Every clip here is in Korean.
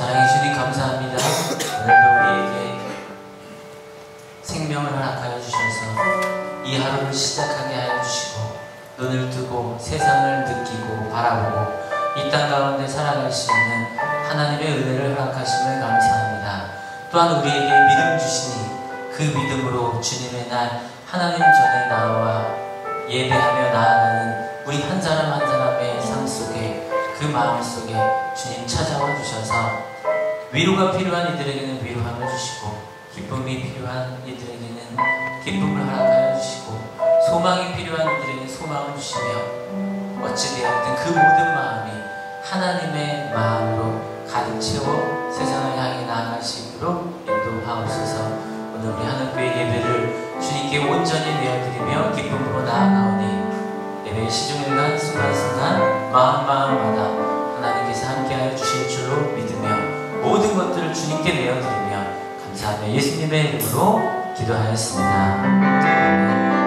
사랑해 주님 감사합니다. 오늘도 우리에게 생명을 허락하여 주셔서 이 하루를 시작하게 하여 주시고 눈을 뜨고 세상을 느끼고 바라보고 이 땅 가운데 살아갈 수 있는 하나님의 은혜를 허락하심을 감사합니다. 또한 우리에게 믿음 주시니 그 믿음으로 주님의 날 하나님 전에 나와 예배하며 나아가는 우리 한 사람 한 속에 그 마음 속에 주님 찾아와 주셔서 위로가 필요한 이들에게는 위로함을 주시고 기쁨이 필요한 이들에게는 기쁨을 허락하여 주시고 소망이 필요한 이들에게 소망을 주시며 어찌되었든 그 모든 마음이 하나님의 마음으로 가득 채워 세상을 향해 나아갈 수 있도록 인도하옵소서. 오늘 우리 하나님의 예배를 주님께 온전히 내어드리며 기쁨으로 나아가오니 예배의 시중일간 순간순간 마음 마음마다 하나님께서 함께하여 주실 줄로 믿으며 모든 것들을 주님께 내어드리며 감사하며 예수님의 이름으로 기도하였습니다.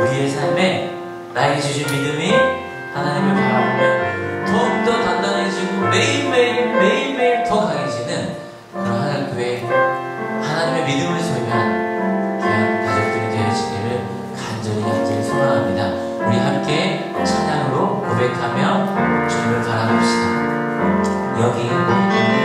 우리의 삶에 나에게 주신 믿음이 하나님을 바라보면 더욱더 단단해지고 매일매일 매일매일 더 강해지는 그러한 교회 하나님의 믿음을 소유한 귀한 가족들이 되어지기를 간절히 간절히 소망합니다. 우리 함께 찬양으로 고백하며 주님을 바라봅시다. 여기 있는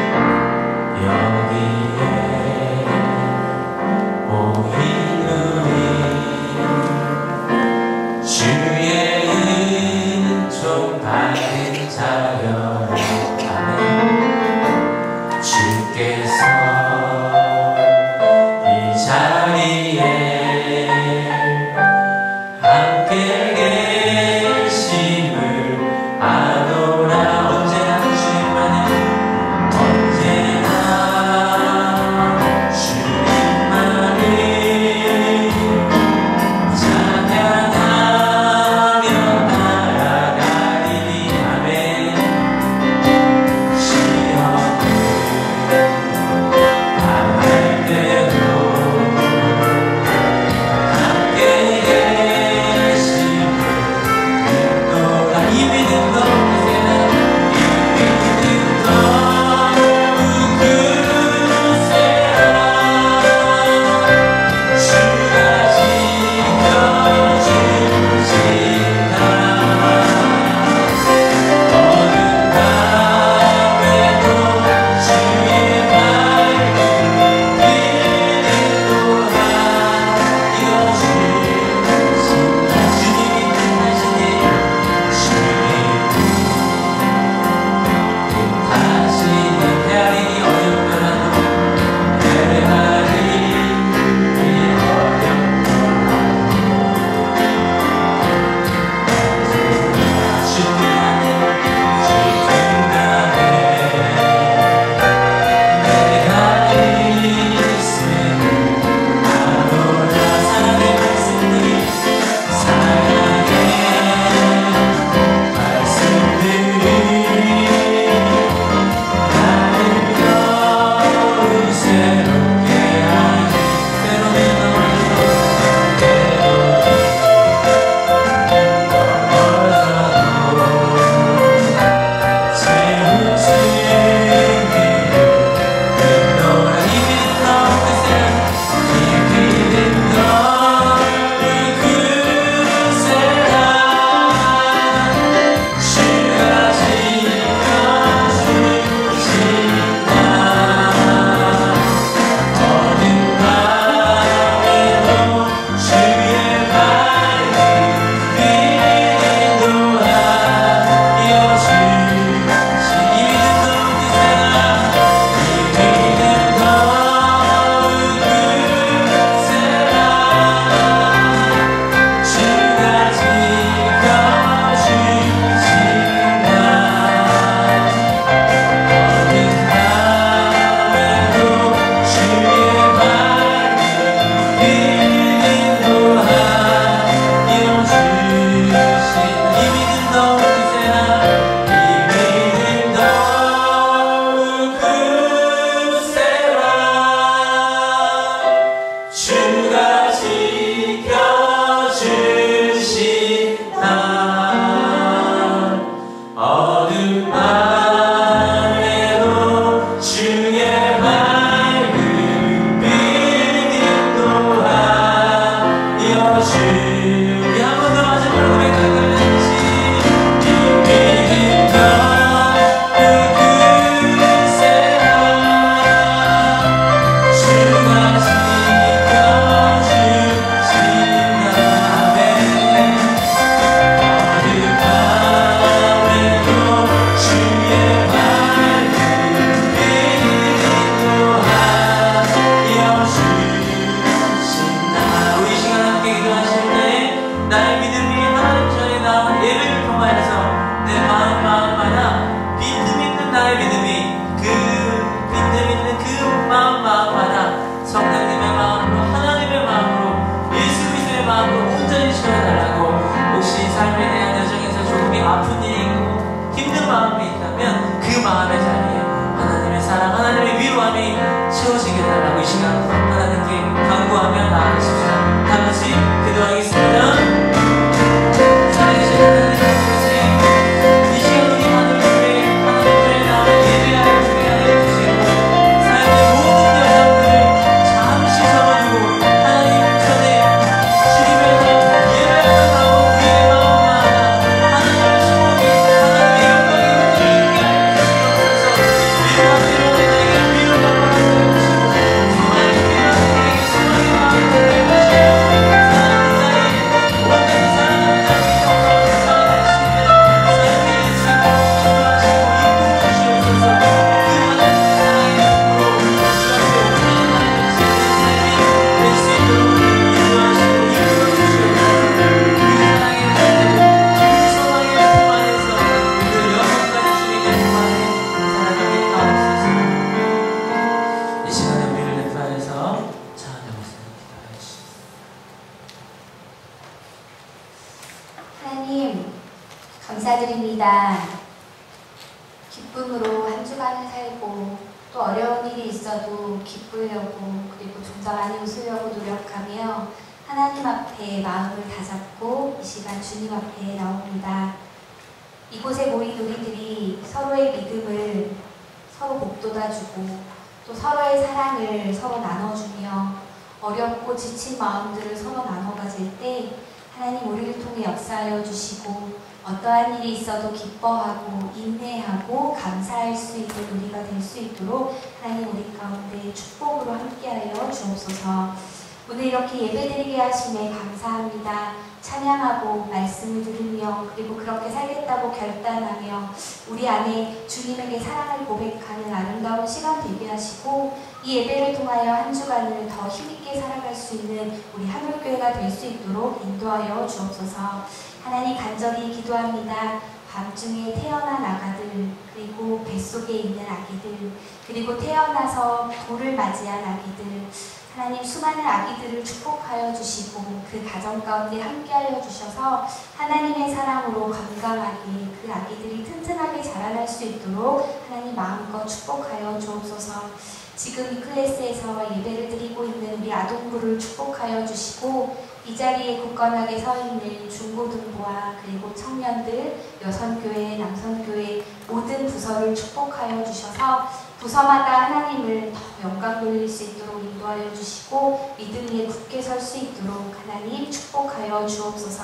하늘교회가 될수 있도록 인도하여 주옵소서 하나님 간절히 기도합니다. 밤중에 태어난 아가들 그리고 뱃속에 있는 아기들 그리고 태어나서 돌을 맞이한 아기들 하나님 수많은 아기들을 축복하여 주시고 그 가정 가운데 함께하여 주셔서 하나님의 사랑으로 건강하게 그 아기들이 튼튼하게 자라날 수 있도록 하나님 마음껏 축복하여 주옵소서 지금 이 클래스에서 예배를 드리고 있는 우리 아동부를 축복하여 주시고 이 자리에 굳건하게 서 있는 중고등부와 그리고 청년들, 여성교회, 남성교회 모든 부서를 축복하여 주셔서 부서마다 하나님을 더 영광 돌릴 수 있도록 인도하여 주시고 믿음 위에 굳게 설 수 있도록 하나님 축복하여 주옵소서.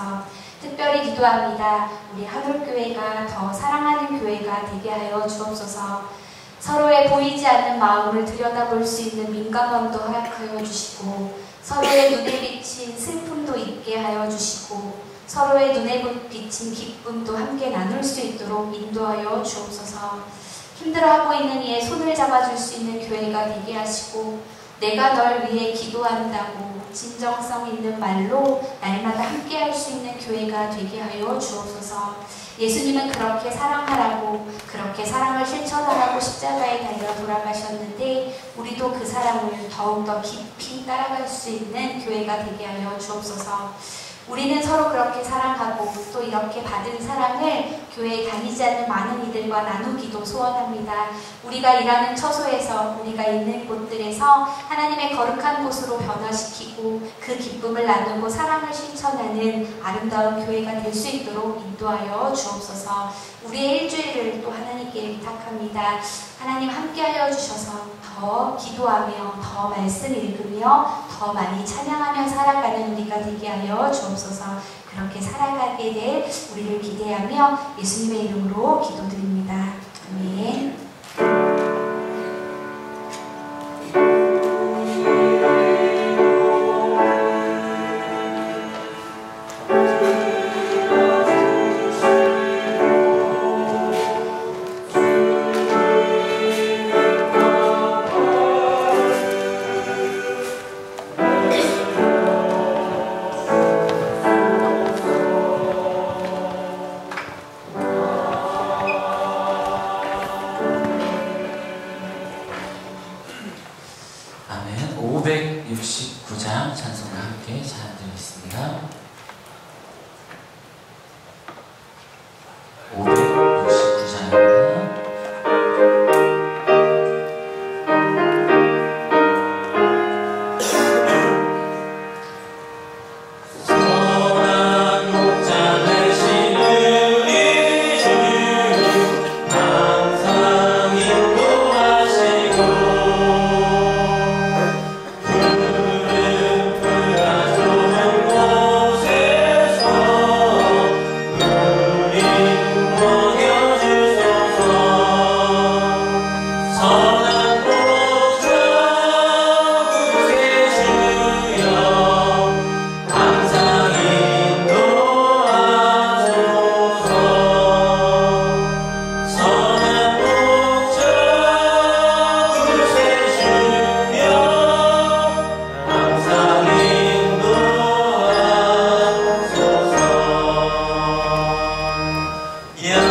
특별히 기도합니다. 우리 하늘교회가 더 사랑하는 교회가 되게 하여 주옵소서. 서로의 보이지 않는 마음을 들여다볼 수 있는 민감함도 허락하여 주시고 서로의 눈에 비친 슬픔도 있게 하여 주시고 서로의 눈에 비친 기쁨도 함께 나눌 수 있도록 인도하여 주옵소서. 힘들어하고 있는 이의 손을 잡아줄 수 있는 교회가 되게 하시고 내가 널 위해 기도한다고 진정성 있는 말로 날마다 함께 할 수 있는 교회가 되게 하여 주옵소서. 예수님은 그렇게 사랑하라고 그렇게 사랑을 실천하라고 십자가에 달려 돌아가셨는데 우리도 그 사랑을 더욱더 깊이 따라갈 수 있는 교회가 되게 하여 주옵소서. 우리는 서로 그렇게 사랑하고 또 이렇게 받은 사랑을 교회에 다니지 않는 많은 이들과 나누기도 소원합니다. 우리가 일하는 처소에서 우리가 있는 곳들에서 하나님의 거룩한 곳으로 변화시키고 그 기쁨을 나누고 사랑을 실천하는 아름다운 교회가 될 수 있도록 인도하여 주옵소서. 우리의 일주일을 또 하나님께 부탁합니다. 하나님 함께하여 주셔서 더 기도하며 더 말씀 읽으며 더 많이 찬양하며 살아가는 우리가 되게 하여 주옵소서 그렇게 살아가게 될 우리를 기대하며 예수님의 이름으로 기도드립니다. 아멘. Yeah.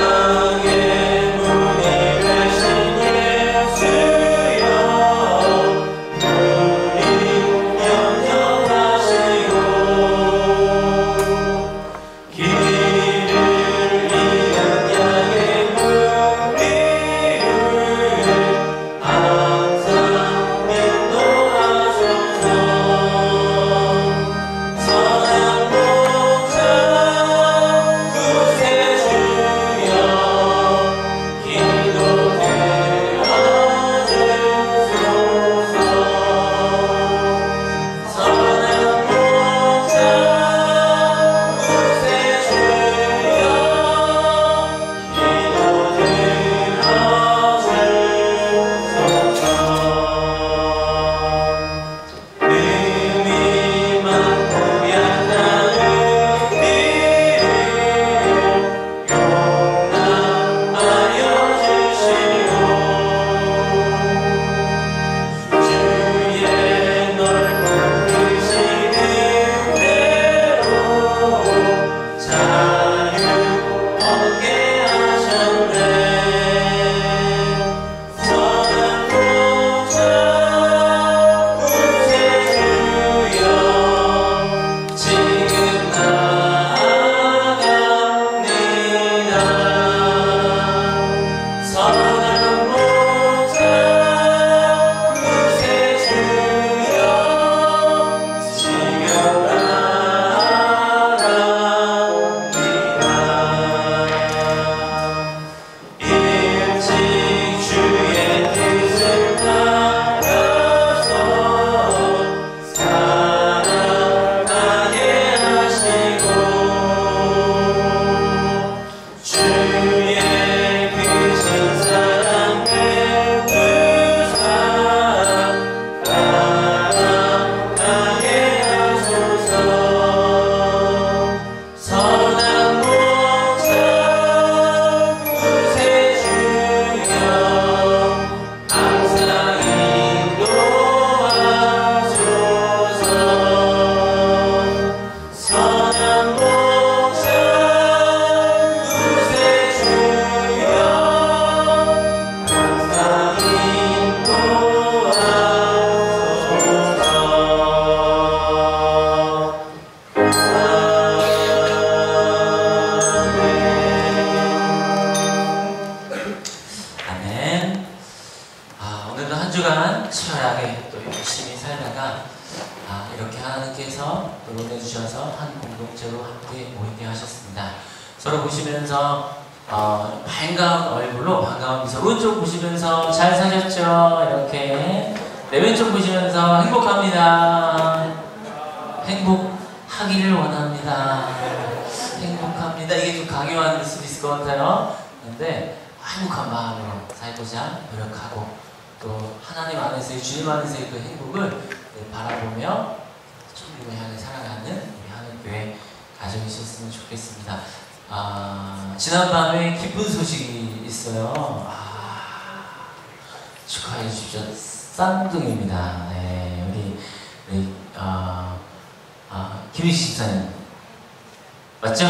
한 공동체로 함께 모이게 하셨습니다. 서로 보시면서 어, 반가운 얼굴로 반가운 미소 오른쪽 보시면서 잘 사셨죠? 이렇게 내 왼쪽 보시면서 행복합니다. 행복하기를 원합니다. 행복합니다. 이게 좀 강요할 수도 있을 것 같아요. 그런데 행복한 마음으로 살고자 노력하고 또 하나님 안에서의 주님 안에서의 그 행복을 바라보며 천국을 향해 살아가는 우리 하늘교회 가정이셨으면 좋겠습니다. 아, 지난밤에 기쁜 소식이 있어요. 아, 축하해 주십시오. 쌍둥이입니다. 네, 우리, 우리 아, 아, 김희식 집사님. 맞죠?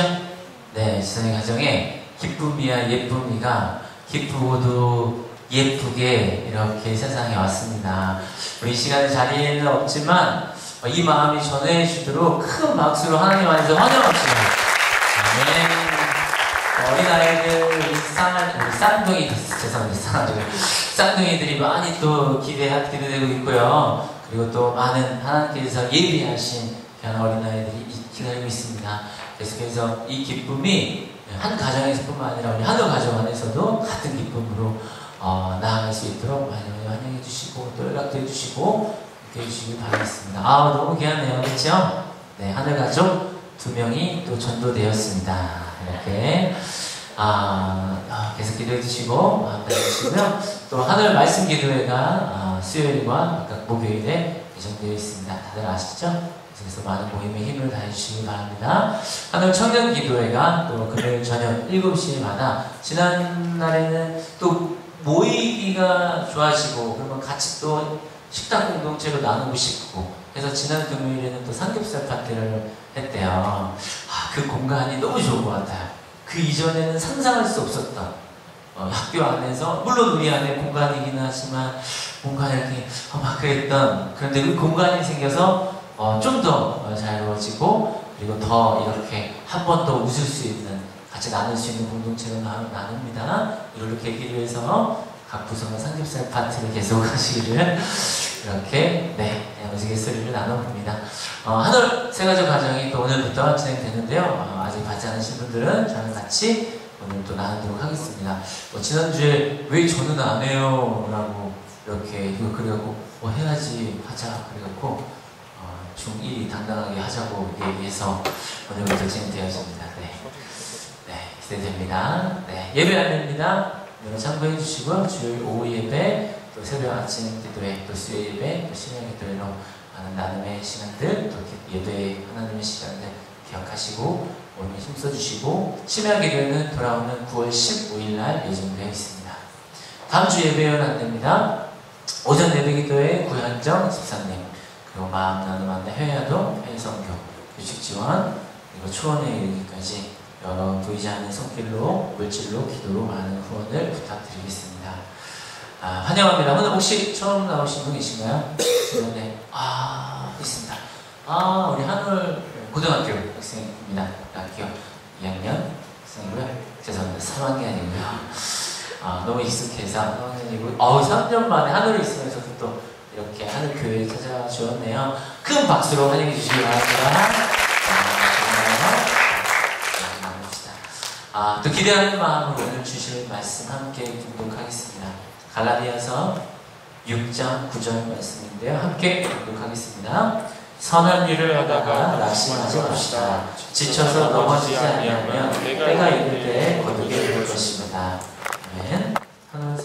네, 집사님 가정에 기쁨이야 예쁨이가 기쁘고도 예쁘게 이렇게 세상에 왔습니다. 우리 시간에 자리에는 없지만 이 마음이 전해주도록 큰 박수로 하나님 안에서 환영합시다. 네. 어린 아이들, 우리 쌍, 우리 쌍둥이, 죄송합니다. 쌍둥이. 쌍둥이들이 많이 또 기대하, 기대되고 있고요. 그리고 또 많은 하나님께서 예비하신 귀한 어린 아이들이 기다리고 있습니다. 계속해서 이 기쁨이 한 가정에서뿐만 아니라 우리 하늘 가정 안에서도 같은 기쁨으로 어, 나아갈 수 있도록 많이 많이 환영해 주시고 또 연락도 해주시고 해주시길 바라겠습니다. 아 너무 귀하네요, 그렇죠? 네, 하늘 가족 두 명이 또 전도되었습니다. 이렇게 아, 아 계속 기도해 주시고 마음 다해주시고요. 또 하늘 말씀 기도회가 아, 수요일과 각 목요일에 예정되어 있습니다. 다들 아시죠? 그래서 많은 모임에 힘을 다해 주시기 바랍니다. 하늘 청년 기도회가 또 금요일 저녁 7시마다 지난날에는 또 모이기가 좋아지고 그러면 같이 또 식탁 공동체로 나누고 싶고 그래서 지난 금요일에는 또 삼겹살 파티를 했대요. 아, 그 공간이 너무 좋은 것 같아요. 그 이전에는 상상할 수 없었던 어, 학교 안에서 물론 우리 안에 공간이기는 하지만 뭔가 이렇게 어, 막 그랬던 그런데 그 공간이 생겨서 어, 좀 더 자유로워지고 그리고 더 이렇게 한 번 더 웃을 수 있는 같이 나눌 수 있는 공동체로 나 눕니다. 이렇게 기도해서 각 부서가 삼겹살 파티를 계속 하시기를 이렇게 네 우스갯소리를 나눠봅니다. 어, 하늘 세가족 가정이 또 오늘부터 진행되는데요. 어, 아직 받지 않으신 분들은 저는 같이 오늘 또 나누도록 하겠습니다. 어, 지난주에 왜 저는 안 해요? 라고 이렇게 이거 그래갖고 뭐 해야지 하자 그래갖고 어, 중1이 당당하게 하자고 얘기해서 오늘부터 진행되어집니다. 네. 네, 기대됩니다. 네, 예배 안내입니다. 참고해 주시고요. 주일 오후 예배, 또 새벽 아침 기도회, 또 수요 예배, 또 신약 기도회로 많은 나눔의 시간들, 또 예배 하나님의 시간들 기억하시고 오늘 힘써 주시고 심야 기도회는 돌아오는 9월 15일 날 예정되어 있습니다. 다음 주 예배는 안 됩니다. 오전 예배 기도회 구현정 집사님, 그리고 마음 나눔 안내 회야동 회성교, 유식 지원, 그리고 초원에 이르기까지 여러 보이지 않는 손길로 물질로 기도로 많은 후원을 부탁드리겠습니다. 아, 환영합니다. 오늘 혹시 처음 나오신 분 계신가요? 네. 아, 있습니다. 아, 우리 한울 고등학교 학생입니다. 학교 2학년 학생이고요. 죄송합니다. 3학년이 아니고요. 아, 너무 익숙해서 3학년이고, 어우, 3년 만에 하늘을 있으면서도 또 이렇게 하늘 교회에 찾아주었네요. 큰 박수로 환영해 주시기 바랍니다. 아, 또 기대하는 마음으로 오늘 주실 말씀 함께 공독하겠습니다. 갈라디아서 6장 9절 말씀인데요. 함께 공독하겠습니다. 선한 일을 하다가 낙심하지 맙시다. 지쳐서 넘어지지 않으면 때가 이를 때에 거두게 될 것입니다. 아멘. 하나님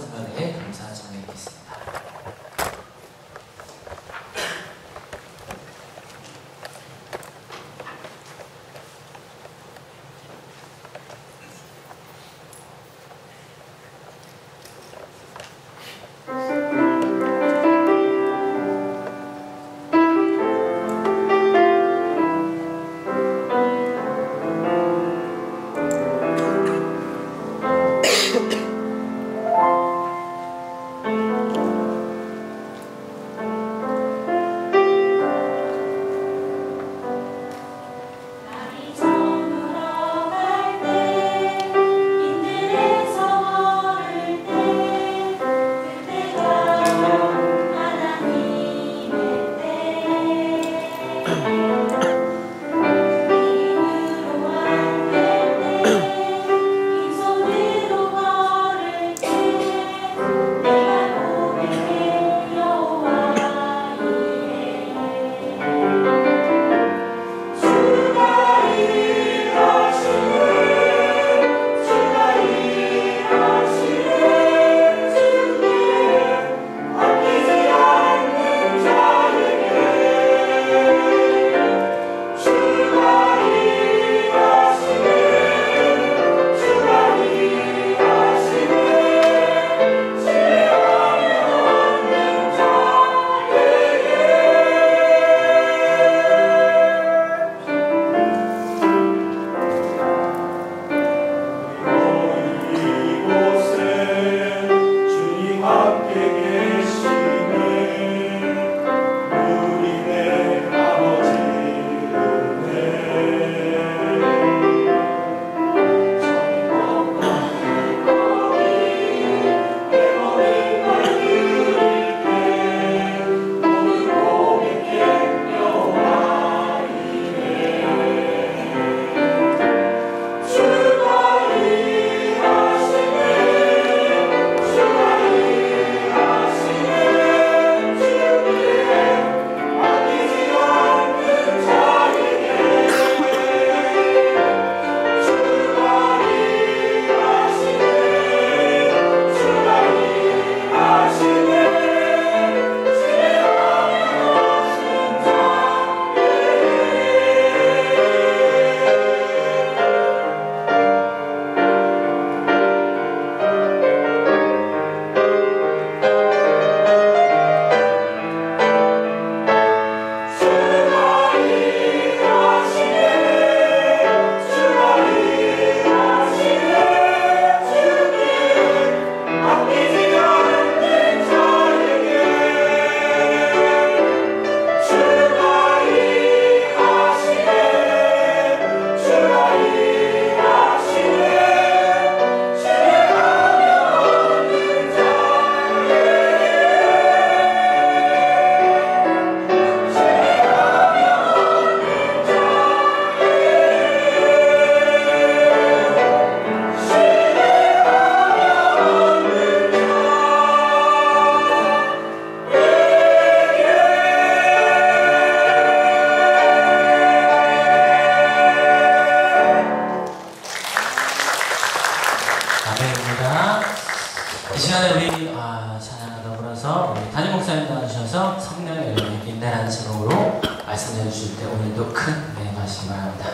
아, 찬양하다 보라서 우리 담임 목사님 나와주셔서 성령의 영향이 있다라는 제목으로 말씀해 주실 때 오늘도 큰 은혜 받으시기 바랍니다.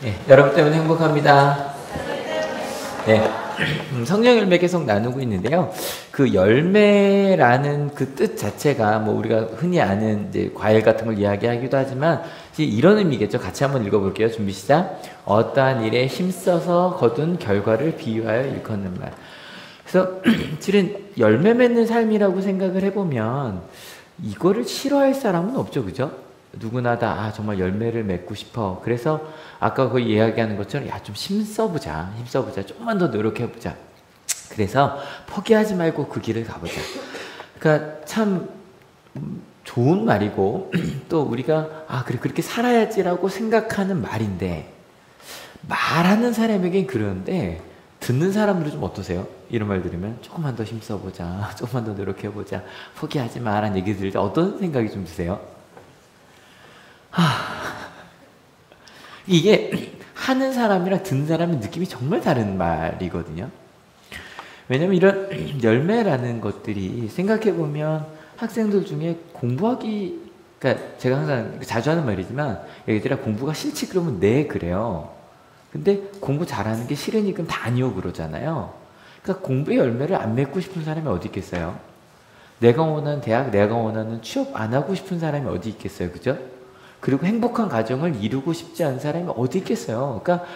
네, 여러분 때문에 행복합니다. 네. 성령 열매 계속 나누고 있는데요. 그 열매라는 그 뜻 자체가 뭐 우리가 흔히 아는 이제 과일 같은 걸 이야기하기도 하지만 이런 의미겠죠. 같이 한번 읽어볼게요. 준비 시작. 어떠한 일에 힘써서 거둔 결과를 비유하여 일컫는 말. 그래서 실은 열매 맺는 삶이라고 생각을 해보면 이거를 싫어할 사람은 없죠, 그죠? 누구나 다 아, 정말 열매를 맺고 싶어. 그래서 아까 그 이야기하는 것처럼 야 좀 힘써보자, 힘써보자, 조금만 더 노력해보자. 그래서 포기하지 말고 그 길을 가보자. 그러니까 참 좋은 말이고 또 우리가 아 그래 그렇게 살아야지라고 생각하는 말인데 말하는 사람에겐 그런데 듣는 사람들은 좀 어떠세요? 이런 말 들으면 조금만 더 힘써보자, 조금만 더 노력해보자, 포기하지 마라는 얘기 들을 때 어떤 생각이 좀 드세요? 하... 이게 하는 사람이랑 듣는 사람의 느낌이 정말 다른 말이거든요. 왜냐면 이런 열매라는 것들이 생각해 보면 학생들 중에 공부하기, 그러니까 제가 항상 자주 하는 말이지만 얘들아 공부가 싫지 그러면 네 그래요. 근데 공부 잘하는 게 싫으니까 다 아니오 그러잖아요. 그러니까 공부의 열매를 안 맺고 싶은 사람이 어디 있겠어요? 내가 원하는 대학, 내가 원하는 취업 안 하고 싶은 사람이 어디 있겠어요? 그죠? 그리고 행복한 가정을 이루고 싶지 않은 사람이 어디 있겠어요? 그러니까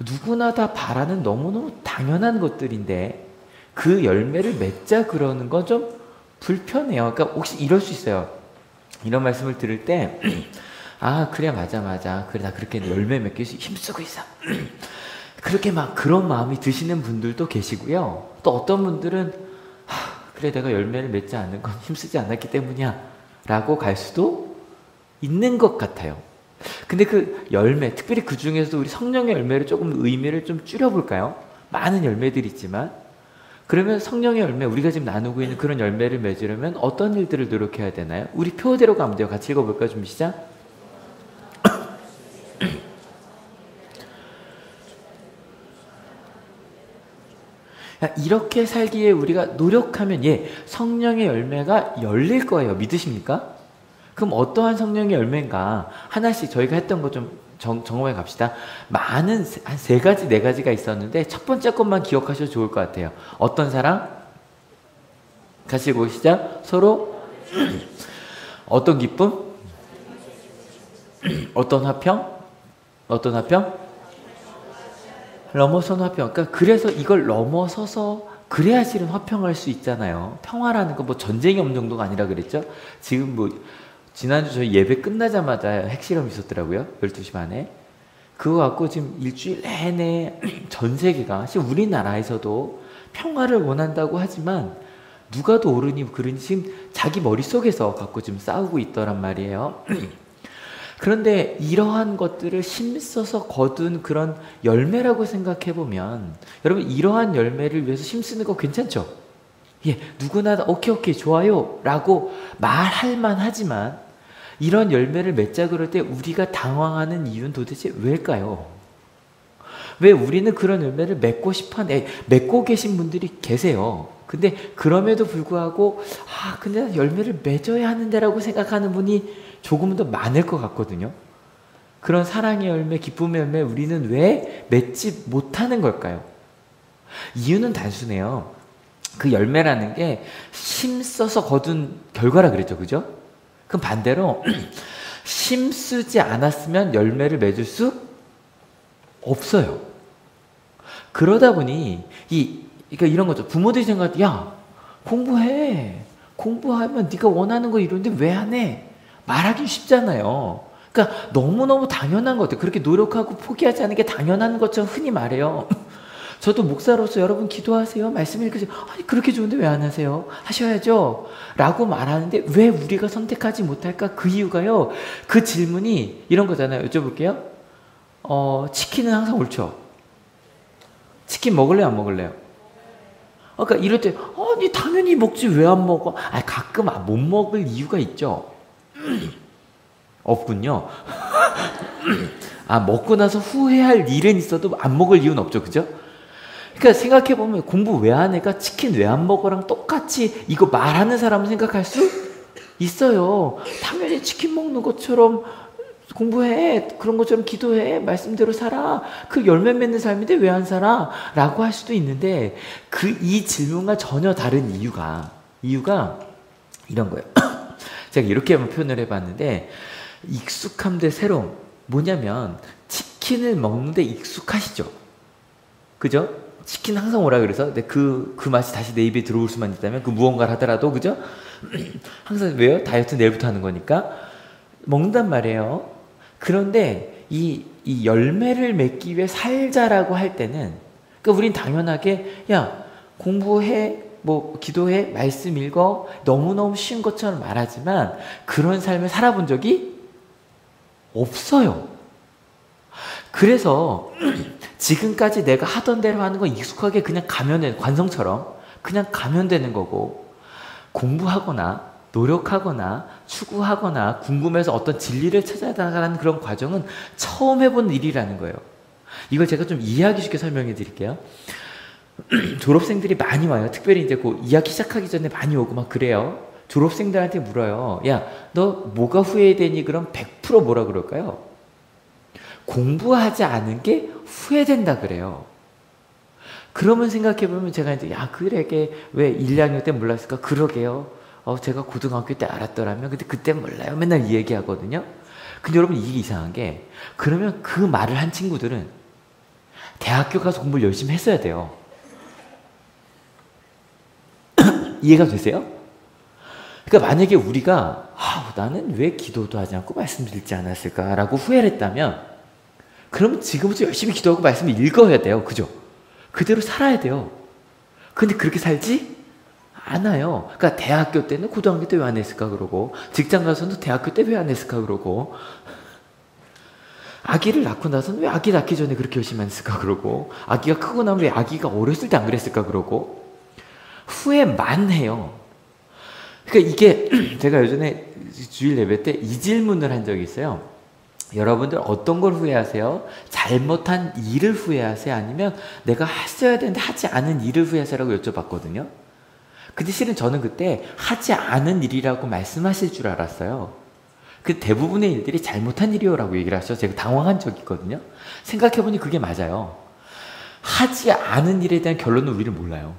누구나 다 바라는 너무너무 당연한 것들인데 그 열매를 맺자 그러는 건 좀 불편해요. 그러니까 혹시 이럴 수 있어요. 이런 말씀을 들을 때 아, 그래, 맞아, 맞아. 그래, 나 그렇게 열매 맺기 힘쓰고 있어. 그렇게 막 그런 마음이 드시는 분들도 계시고요. 또 어떤 분들은, 하, 그래, 내가 열매를 맺지 않는 건 힘쓰지 않았기 때문이야. 라고 갈 수도 있는 것 같아요. 근데 그 열매, 특별히 그 중에서도 우리 성령의 열매를 조금 의미를 좀 줄여볼까요? 많은 열매들이 있지만, 그러면 성령의 열매, 우리가 지금 나누고 있는 그런 열매를 맺으려면 어떤 일들을 노력해야 되나요? 우리 표대로 가면 돼요. 같이 읽어볼까요? 준비 시작. 이렇게 살기에 우리가 노력하면 예, 성령의 열매가 열릴 거예요. 믿으십니까? 그럼 어떠한 성령의 열매인가? 하나씩 저희가 했던 거 좀 점검해 갑시다. 많은 한 세 가지 네 가지가 있었는데 첫 번째 것만 기억하셔도 좋을 것 같아요. 어떤 사랑? 같이 보시죠. 서로 어떤 기쁨? 어떤 화평? 어떤 화평? 넘어서는 화평. 그러니까 그래서 이걸 넘어서서 그래야 실은 화평할 수 있잖아요. 평화라는 거뭐 전쟁이 없는 정도가 아니라 그랬죠. 지금 뭐 지난주 저희 예배 끝나자마자 핵실험 있었더라고요. 12시 반에. 그거 갖고 지금 일주일 내내 전 세계가 지금 우리나라에서도 평화를 원한다고 하지만 누가 더 옳으니 그러니 지금 자기 머릿속에서 갖고 지금 싸우고 있더란 말이에요. 그런데 이러한 것들을 힘써서 거둔 그런 열매라고 생각해 보면 여러분 이러한 열매를 위해서 힘쓰는 거 괜찮죠? 예, 누구나 다 오케이 오케이 좋아요라고 말할 만하지만 이런 열매를 맺자 그럴 때 우리가 당황하는 이유는 도대체 왜일까요? 왜 우리는 그런 열매를 맺고 싶어 맺고 계신 분들이 계세요. 근데 그럼에도 불구하고 아 근데 열매를 맺어야 하는데라고 생각하는 분이 조금 더 많을 것 같거든요. 그런 사랑의 열매, 기쁨의 열매 우리는 왜 맺지 못하는 걸까요? 이유는 단순해요. 그 열매라는 게 힘써서 거둔 결과라 그랬죠. 그죠? 그럼 반대로 힘쓰지 않았으면 열매를 맺을 수 없어요. 그러다 보니 이 그러니까 이런 거죠. 부모들이 생각할 야 공부해 공부하면 네가 원하는 거 이루는데 왜 안 해? 말하기 쉽잖아요. 그러니까 너무너무 당연한 것 같아요. 그렇게 노력하고 포기하지 않는 게 당연한 것처럼 흔히 말해요. 저도 목사로서 여러분 기도하세요. 말씀 읽으세요. 아니, 그렇게 좋은데 왜 안 하세요? 하셔야죠. 라고 말하는데 왜 우리가 선택하지 못할까? 그 이유가요. 그 질문이 이런 거잖아요. 여쭤볼게요. 어, 치킨은 항상 옳죠. 치킨 먹을래요? 안 먹을래요? 그러니까 이럴 때, 아니, 당연히 먹지 왜 안 먹어? 아, 가끔 못 먹을 이유가 있죠. 없군요. 아, 먹고 나서 후회할 일은 있어도 안 먹을 이유는 없죠. 그죠? 그러니까 생각해 보면 공부 왜 안 해가 치킨 왜 안 먹어랑 똑같이 이거 말하는 사람은 생각할 수 있어요. 당연히 치킨 먹는 것처럼 공부해 그런 것처럼 기도해 말씀대로 살아 그 열매 맺는 삶인데 왜 안 살아? 라고 할 수도 있는데 그 이 질문과 전혀 다른 이유가 이유가 이런 거예요. 제가 이렇게 한번 표현을 해봤는데 익숙함 대 새로움 뭐냐면 치킨을 먹는데 익숙하시죠? 그죠? 치킨 항상 오라 그래서 근데 그, 그 맛이 다시 내 입에 들어올 수만 있다면 그 무언가를 하더라도 그죠? 항상 왜요? 다이어트 내일부터 하는 거니까 먹는단 말이에요. 그런데 이, 이 열매를 맺기 위해 살자라고 할 때는 그러니까 우린 당연하게 야 공부해 뭐 기도해 말씀 읽어 너무너무 쉬운 것처럼 말하지만 그런 삶을 살아본 적이 없어요. 그래서 지금까지 내가 하던 대로 하는 거 익숙하게 그냥 가면 되는 관성처럼 그냥 가면 되는 거고 공부하거나 노력하거나 추구하거나 궁금해서 어떤 진리를 찾아나가는 그런 과정은 처음 해본 일이라는 거예요. 이걸 제가 좀 이해하기 쉽게 설명해 드릴게요. 졸업생들이 많이 와요. 특별히 이제 그 2학기 시작하기 전에 많이 오고 막 그래요. 졸업생들한테 물어요. 야, 너 뭐가 후회되니? 그럼 100% 뭐라 그럴까요? 공부하지 않은 게 후회된다 그래요. 그러면 생각해 보면 제가 이제 야, 그래게 왜 1, 2학년 때 몰랐을까? 그러게요. 어, 제가 고등학교 때 알았더라면 근데 그때 몰라요. 맨날 이 얘기 하거든요. 근데 여러분 이게 이상한 게 그러면 그 말을 한 친구들은 대학교 가서 공부를 열심히 했어야 돼요. 이해가 되세요? 그러니까 만약에 우리가 아, 나는 왜 기도도 하지 않고 말씀 드리지 않았을까라고 후회를 했다면 그럼 지금부터 열심히 기도하고 말씀을 읽어야 돼요. 그죠? 그대로 살아야 돼요. 근데 그렇게 살지 않아요. 그러니까 대학교 때는 고등학교 때 왜 안 했을까 그러고 직장 가서는 대학교 때 왜 안 했을까 그러고 아기를 낳고 나서는 왜 아기 낳기 전에 그렇게 열심히 안 했을까 그러고 아기가 크고 나면 왜 아기가 어렸을 때 안 그랬을까 그러고 후회만 해요. 그러니까 이게 제가 예전에 주일 예배 때 이 질문을 한 적이 있어요. 여러분들 어떤 걸 후회하세요? 잘못한 일을 후회하세요? 아니면 내가 했어야 되는데 하지 않은 일을 후회하세요라고 여쭤봤거든요. 근데 실은 저는 그때 하지 않은 일이라고 말씀하실 줄 알았어요. 그 대부분의 일들이 잘못한 일이요라고 얘기를 하셔서 제가 당황한 적이 있거든요. 생각해보니 그게 맞아요. 하지 않은 일에 대한 결론은 우리는 몰라요.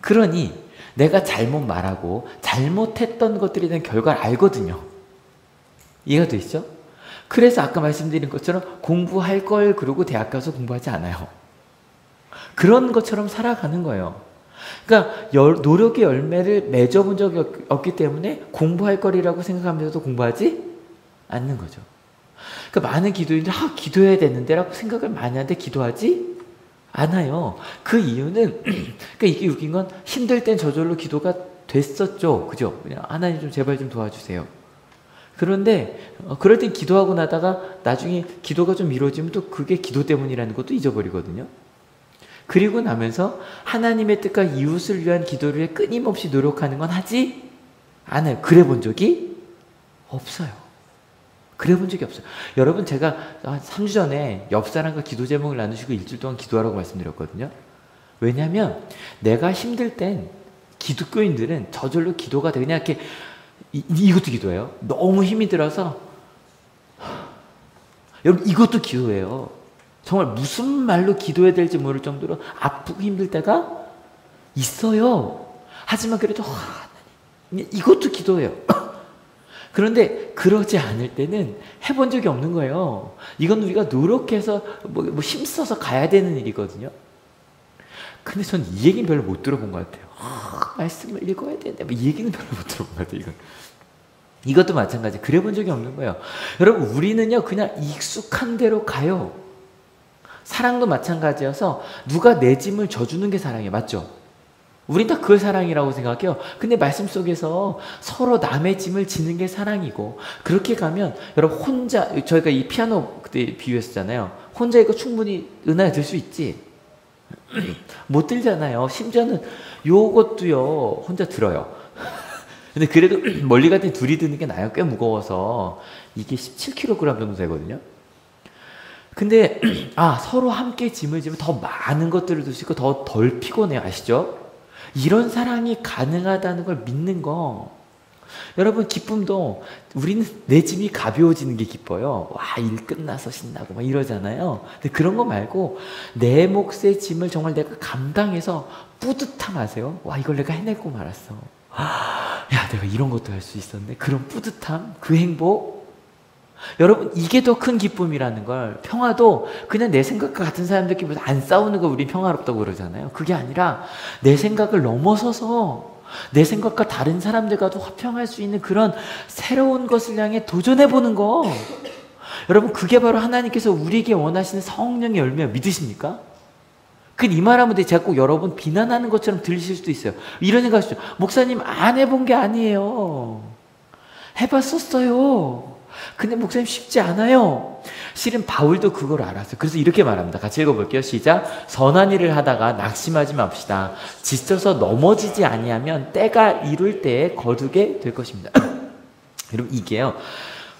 그러니 내가 잘못 말하고 잘못했던 것들에 대한 결과를 알거든요. 이해가 되시죠? 그래서 아까 말씀드린 것처럼 공부할 걸 그러고 대학 가서 공부하지 않아요. 그런 것처럼 살아가는 거예요. 그러니까 열, 노력의 열매를 맺어본 적이 없 기 때문에 공부할 거리라고 생각하면서도 공부하지 않는 거죠. 그러니까 많은 기도인들 아 기도해야 되는데라고 생각을 많이 하는데 기도하지 않아요. 그 이유는 그러니까 이게 웃긴 건 힘들 땐 저절로 기도가 됐었죠. 그죠? 그냥 하나님 좀 제발 좀 도와주세요. 그런데 어, 그럴 땐 기도하고 나다가 나중에 기도가 좀 미뤄지면 또 그게 기도 때문이라는 것도 잊어버리거든요. 그리고 나면서 하나님의 뜻과 이웃을 위한 기도를 끊임없이 노력하는 건 하지 않아요. 그래 본 적이 없어요. 그래 본 적이 없어요. 여러분 제가 한 3주 전에 옆 사람과 기도 제목을 나누시고 일주일 동안 기도하라고 말씀드렸거든요. 왜냐하면 내가 힘들 땐 기독교인들은 저절로 기도가 돼 그냥 이렇게 이, 이것도 기도예요. 너무 힘이 들어서 여러분 이것도 기도예요. 정말 무슨 말로 기도해야 될지 모를 정도로 아프고 힘들 때가 있어요. 하지만 그래도 이것도 기도예요. 그런데 그러지 않을 때는 해본 적이 없는 거예요. 이건 우리가 노력해서 뭐, 뭐 힘써서 가야 되는 일이거든요. 근데 전 이 얘기는 별로 못 들어본 것 같아요. 아, 말씀을 읽어야 되는데 뭐 이 얘기는 별로 못 들어본 것 같아요. 이건. 이것도 마찬가지. 그래 본 적이 없는 거예요. 여러분 우리는요 그냥 익숙한 대로 가요. 사랑도 마찬가지여서 누가 내 짐을 져주는 게 사랑이에요. 맞죠? 우린 다 그걸 사랑이라고 생각해요. 근데 말씀 속에서 서로 남의 짐을 지는 게 사랑이고 그렇게 가면 여러분 혼자 저희가 이 피아노 그때 비유했었잖아요. 혼자 이거 충분히 은하에 들 수 있지. 못 들잖아요. 심지어는 요것도요 혼자 들어요. 근데 그래도 멀리 갈때 둘이 드는 게 나요. 꽤 무거워서 이게 17kg 정도 되거든요. 근데 아 서로 함께 짐을 지면 더 많은 것들을 들 수 있고 더 덜 피곤해요 아시죠? 이런 사랑이 가능하다는 걸 믿는 거 여러분 기쁨도 우리는 내 짐이 가벼워지는 게 기뻐요 와 일 끝나서 신나고 막 이러잖아요 근데 그런 거 말고 내 몫의 짐을 정말 내가 감당해서 뿌듯함 아세요? 와 이걸 내가 해내고 말았어 야 내가 이런 것도 할 수 있었네 그런 뿌듯함 그 행복 여러분 이게 더 큰 기쁨이라는 걸 평화도 그냥 내 생각과 같은 사람들끼리 안 싸우는 걸 우리 평화롭다고 그러잖아요. 그게 아니라 내 생각을 넘어서서 내 생각과 다른 사람들과도 화평할 수 있는 그런 새로운 것을 향해 도전해 보는 거. 여러분 그게 바로 하나님께서 우리에게 원하시는 성령의 열매야 믿으십니까? 그이 말하면 돼. 제가 꼭 여러분 비난하는 것처럼 들리실 수도 있어요. 이런 생각 하시죠. 목사님 안 해본 게 아니에요. 해봤었어요. 근데 목사님 쉽지 않아요. 실은 바울도 그걸 알았어요. 그래서 이렇게 말합니다. 같이 읽어볼게요. 시작. 선한 일을 하다가 낙심하지 맙시다. 지쳐서 넘어지지 아니하면 때가 이룰 때에 거두게 될 것입니다. 여러분 이게요.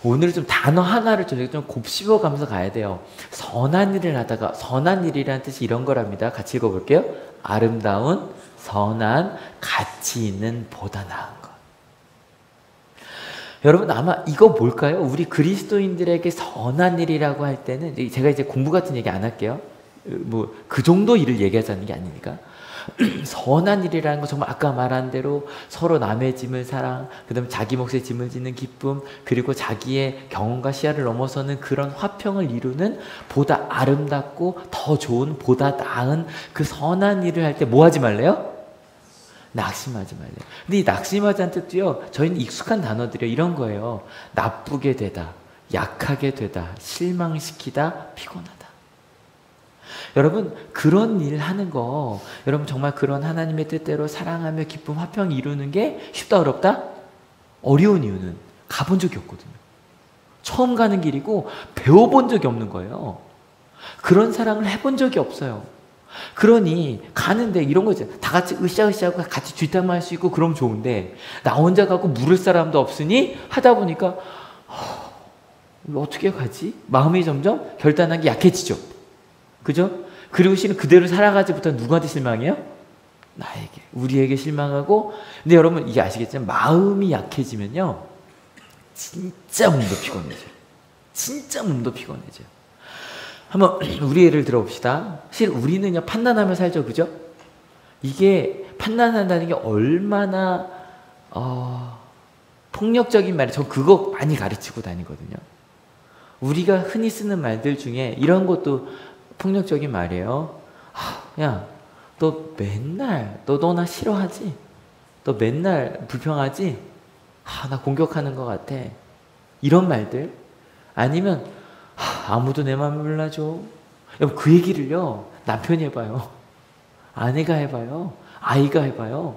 오늘 좀 단어 하나를 좀, 좀 곱씹어 가면서 가야 돼요. 선한 일을 하다가 선한 일이라는 뜻이 이런 거랍니다. 같이 읽어볼게요. 아름다운 선한 가치 있는 보다 나은 것. 여러분 아마 이거 뭘까요? 우리 그리스도인들에게 선한 일이라고 할 때는 제가 이제 공부 같은 얘기 안 할게요. 뭐 그 정도 일을 얘기하자는 게 아니니까 선한 일이라는 건 정말 아까 말한 대로 서로 남의 짐을 사랑, 그 다음에 자기 몫의 짐을 짓는 기쁨, 그리고 자기의 경험과 시야를 넘어서는 그런 화평을 이루는 보다 아름답고 더 좋은 보다 나은 그 선한 일을 할 때 뭐 하지 말래요? 낙심하지 말래요. 근데 이 낙심하자는 뜻도요, 저희는 익숙한 단어들이요. 이런 거예요. 나쁘게 되다, 약하게 되다, 실망시키다, 피곤하다. 여러분, 그런 일 하는 거, 여러분 정말 그런 하나님의 뜻대로 사랑하며 기쁨, 화평 이루는 게 쉽다, 어렵다? 어려운 이유는 가본 적이 없거든요. 처음 가는 길이고 배워본 적이 없는 거예요. 그런 사랑을 해본 적이 없어요. 그러니 가는데 이런 거죠. 다 같이 으쌰으쌰하고 같이 뒷담화 할수 있고 그럼 좋은데 나 혼자 가고 물을 사람도 없으니 하다 보니까 어, 어떻게 가지? 마음이 점점 결단하기 약해지죠. 그죠? 그리고 실은 그대로 살아가지 못한 누구한테 실망해요? 나에게, 우리에게 실망하고 근데 여러분 이게 아시겠지만 마음이 약해지면요 진짜 몸도 피곤해져요. 진짜 몸도 피곤해져요. 한번 우리 예를 들어봅시다. 실 우리는요 판단하며 살죠, 그죠? 이게 판단한다는 게 얼마나 어, 폭력적인 말이 저 그거 많이 가르치고 다니거든요. 우리가 흔히 쓰는 말들 중에 이런 것도 폭력적인 말이에요. 하, 야, 너 맨날 너 너 나 싫어하지? 너 맨날 불평하지? 아, 나 공격하는 것 같아. 이런 말들 아니면 하, 아무도 내 마음을 몰라줘. 그 얘기를요 남편이 해봐요. 아내가 해봐요. 아이가 해봐요.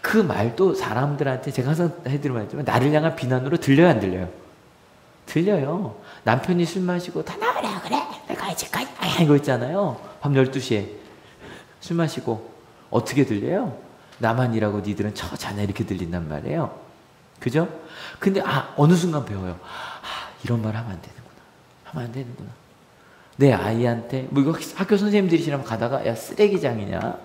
그 말도 사람들한테 제가 항상 해드리는 말이지만 나를 향한 비난으로 들려요 안 들려요? 들려요. 남편이 술 마시고 다 나가라 그래. 이제까지 아, 이거 있잖아요. 밤 12시에 술 마시고 어떻게 들려요? 나만 일하고 니들은 처자네 이렇게 들린단 말이에요. 그죠? 근데 아 어느 순간 배워요. 아 이런 말 하면 안 되는구나. 하면 안 되는구나. 내 아이한테 뭐 이거 학교 선생님들이시라면 가다가 야 쓰레기장이냐?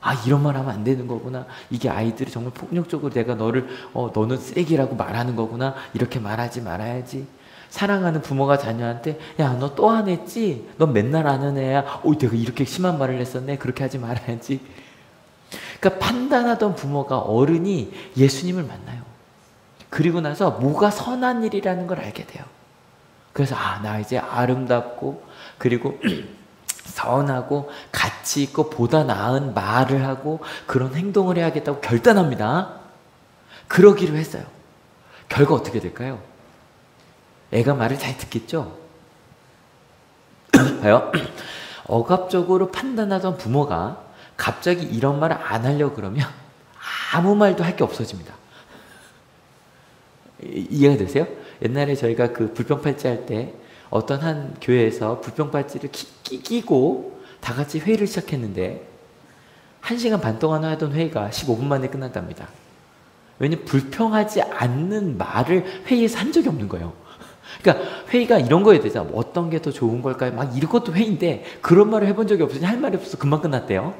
아 이런 말 하면 안 되는 거구나. 이게 아이들이 정말 폭력적으로 내가 너를 어 너는 쓰레기라고 말하는 거구나. 이렇게 말하지 말아야지. 사랑하는 부모가 자녀한테 야 너 또 안 했지? 넌 맨날 아는 애야. 오 내가 이렇게 심한 말을 했었네. 그렇게 하지 말아야지. 그러니까 판단하던 부모가 어른이 예수님을 만나요. 그리고 나서 뭐가 선한 일이라는 걸 알게 돼요. 그래서 아 나 이제 아름답고 그리고 선하고 가치 있고 보다 나은 말을 하고 그런 행동을 해야겠다고 결단합니다. 그러기로 했어요. 결과 어떻게 될까요? 애가 말을 잘 듣겠죠? 봐요. 억압적으로 판단하던 부모가 갑자기 이런 말을 안 하려고 그러면 아무 말도 할 게 없어집니다. 이해가 되세요? 옛날에 저희가 그 불평팔찌 할 때 어떤 한 교회에서 불평팔찌를 끼, 끼 고 다 같이 회의를 시작했는데 1시간 반 동안 하던 회의가 15분 만에 끝났답니다. 왜냐면 불평하지 않는 말을 회의에서 한 적이 없는 거예요. 그러니까 회의가 이런 거에 대해서 뭐 어떤 게 더 좋은 걸까요? 막 이것도 회의인데 그런 말을 해본 적이 없으니 할 말이 없어서 금방 끝났대요.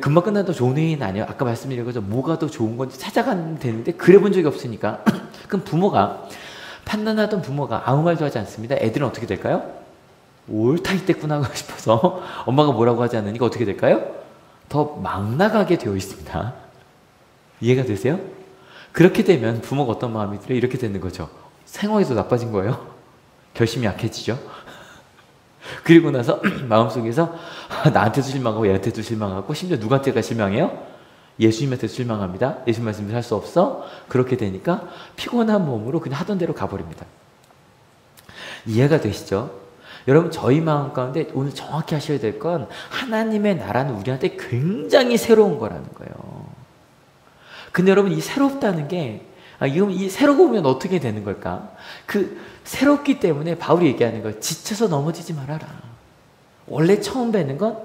금방 끝나도 좋은 회의는 아니에요. 아까 말씀드린 것처럼 뭐가 더 좋은 건지 찾아가면 되는데 그래 본 적이 없으니까 그럼 부모가 판단하던 부모가 아무 말도 하지 않습니다. 애들은 어떻게 될까요? 옳다 이때구나 싶어서 엄마가 뭐라고 하지 않으니까 어떻게 될까요? 더 막 나가게 되어 있습니다. 이해가 되세요? 그렇게 되면 부모가 어떤 마음이 들어요? 이렇게 되는 거죠. 생활에도 나빠진 거예요. 결심이 약해지죠. 그리고 나서 마음속에서 나한테도 실망하고 얘한테도 실망하고 심지어 누구한테가 실망해요? 예수님한테 실망합니다. 예수님 말씀을 할 수 없어. 그렇게 되니까 피곤한 몸으로 그냥 하던 대로 가버립니다. 이해가 되시죠? 여러분 저희 마음 가운데 오늘 정확히 하셔야 될 건 하나님의 나라는 우리한테 굉장히 새로운 거라는 거예요. 근데 여러분 이 새롭다는 게 아, 이건 이 새로고 보면 어떻게 되는 걸까? 그 새롭기 때문에 바울이 얘기하는 거 지쳐서 넘어지지 말아라. 원래 처음 뵙는 건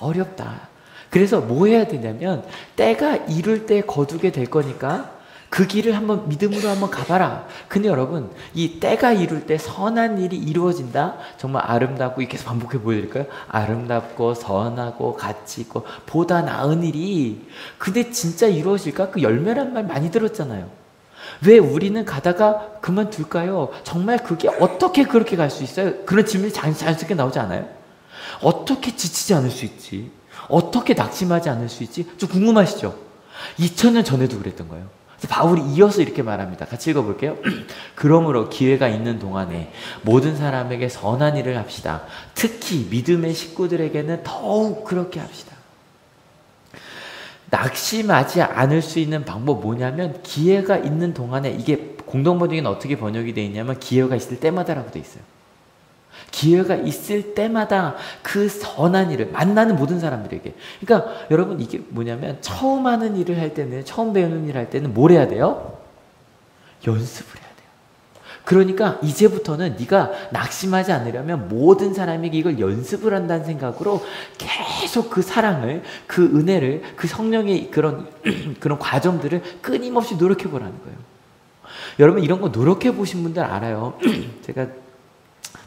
어렵다. 그래서 뭐 해야 되냐면 때가 이룰 때 거두게 될 거니까 그 길을 한번 믿음으로 한번 가봐라. 근데 여러분 이 때가 이룰 때 선한 일이 이루어진다. 정말 아름답고 이렇게 반복해 보여드릴까요? 아름답고 선하고 가치 있고 보다 나은 일이 근데 진짜 이루어질까? 그 열매란 말 많이 들었잖아요. 왜 우리는 가다가 그만둘까요? 정말 그게 어떻게 그렇게 갈 수 있어요? 그런 질문이 자연 스럽게 나오지 않아요? 어떻게 지치지 않을 수 있지? 어떻게 낙심하지 않을 수 있지? 좀 궁금하시죠? 2000년 전에도 그랬던 거예요. 바울이 이어서 이렇게 말합니다. 같이 읽어볼게요. 그러므로 기회가 있는 동안에 모든 사람에게 선한 일을 합시다. 특히 믿음의 식구들에게는 더욱 그렇게 합시다. 낙심하지 않을 수 있는 방법 뭐냐면 기회가 있는 동안에 이게 공동 번역에는 어떻게 번역이 되어 있냐면 기회가 있을 때마다라고 되어 있어요. 기회가 있을 때마다 그 선한 일을 만나는 모든 사람들에게. 그러니까 여러분 이게 뭐냐면 처음 하는 일을 할 때는 처음 배우는 일을 할 때는 뭘 해야 돼요? 연습을 해야 돼요. 그러니까 이제부터는 네가 낙심하지 않으려면 모든 사람에게 이걸 연습을 한다는 생각으로 계속 그 사랑을, 그 은혜를, 그 성령의 그런 그런 과정들을 끊임없이 노력해 보라는 거예요. 여러분 이런 거 노력해 보신 분들 알아요. 제가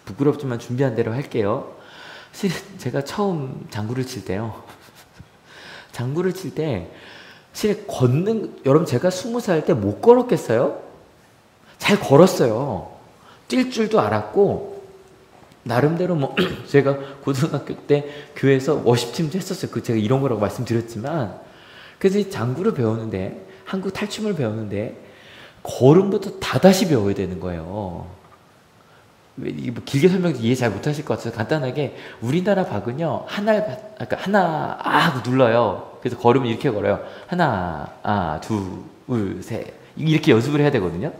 부끄럽지만 준비한 대로 할게요. 제가 처음 장구를 칠 때요. 장구를 칠 때, 사실 걷는, 여러분 제가 스무 살 때 못 걸었겠어요? 잘 걸었어요. 뛸 줄도 알았고, 나름대로 뭐, 제가 고등학교 때 교회에서 워십팀도 했었어요. 그 제가 이런 거라고 말씀드렸지만, 그래서 장구를 배우는데, 한국 탈춤을 배우는데, 걸음부터 다 다시 배워야 되는 거예요. 뭐 길게 설명 이해 잘 못하실 것 같아서 간단하게 우리나라 박은요 하나 그러니까 하나 아 눌러요. 그래서 걸으면 이렇게 걸어요. 하나 아둘셋 이렇게 연습을 해야 되거든요.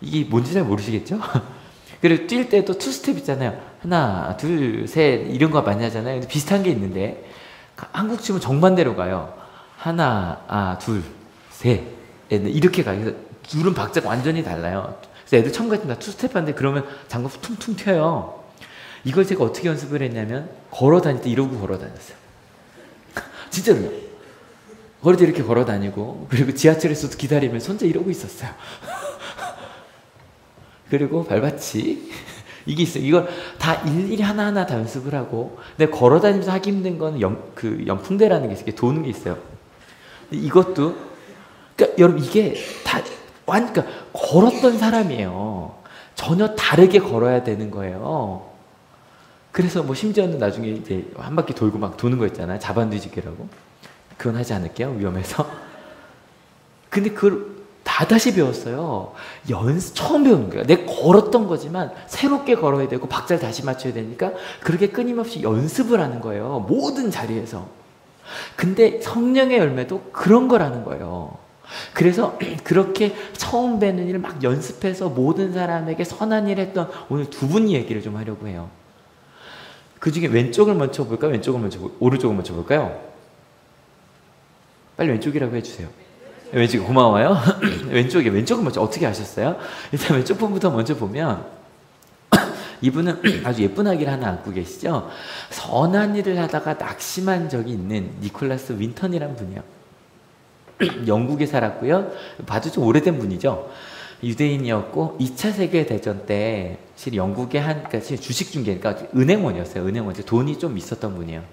이게 뭔지 잘 모르시겠죠? 그리고 뛸 때도 투 스텝 있잖아요. 하나 둘 셋 이런 거 많이 하잖아요. 근데 비슷한 게 있는데 한국 춤은 정반대로 가요. 하나 아 둘 셋 이렇게 가요. 둘은 박자가 완전히 달라요. 그래서 애들 처음 같은 다 투스텝 하는데 그러면 장구 퉁퉁 튀어요. 이걸 제가 어떻게 연습을 했냐면 걸어 다닐 때 이러고 걸어 다녔어요. 진짜로요. 걸을 때 이렇게 걸어 다니고 그리고 지하철에서도 기다리면 손자 이러고 있었어요. 그리고 발받치 이게 있어요. 이걸 다 일일이 하나하나 다 연습을 하고 근데 걸어 다니면서 하기 힘든 거는 연, 그 연풍대라는 게 있어요. 도는 게 있어요. 이것도 그러니까 여러분 이게 다 완, 그러니까 걸었던 사람이에요. 전혀 다르게 걸어야 되는 거예요. 그래서 뭐 심지어는 나중에 이제 한 바퀴 돌고 막 도는 거 있잖아요. 자반 뒤지기라고. 그건 하지 않을게요. 위험해서. 근데 그걸 다 다시 배웠어요. 연습 처음 배우는 거야. 내가 걸었던 거지만 새롭게 걸어야 되고 박자를 다시 맞춰야 되니까 그렇게 끊임없이 연습을 하는 거예요. 모든 자리에서. 근데 성령의 열매도 그런 거라는 거예요. 그래서 그렇게 처음 뵈는 일을 막 연습해서 모든 사람에게 선한 일 했던 오늘 두 분 얘기를 좀 하려고 해요. 그 중에 왼쪽을 먼저 볼까요? 왼쪽을 먼저 볼, 오른쪽을 먼저 볼까요? 빨리 왼쪽이라고 해주세요. 왼쪽 고마워요. 왼쪽에 왼쪽을 먼저 어떻게 하셨어요? 일단 왼쪽 분부터 먼저 보면 이분은 아주 예쁜 아기를 하나 안고 계시죠. 선한 일을 하다가 낙심한 적이 있는 니콜라스 윈턴이라는 분이요. 영국에 살았고요. 봐도 좀 오래된 분이죠. 유대인이었고 2차 세계 대전 때 실 영국의 한 그러니까 실 주식 중개 그러니까 은행원이었어요. 은행원 돈이 좀 있었던 분이에요.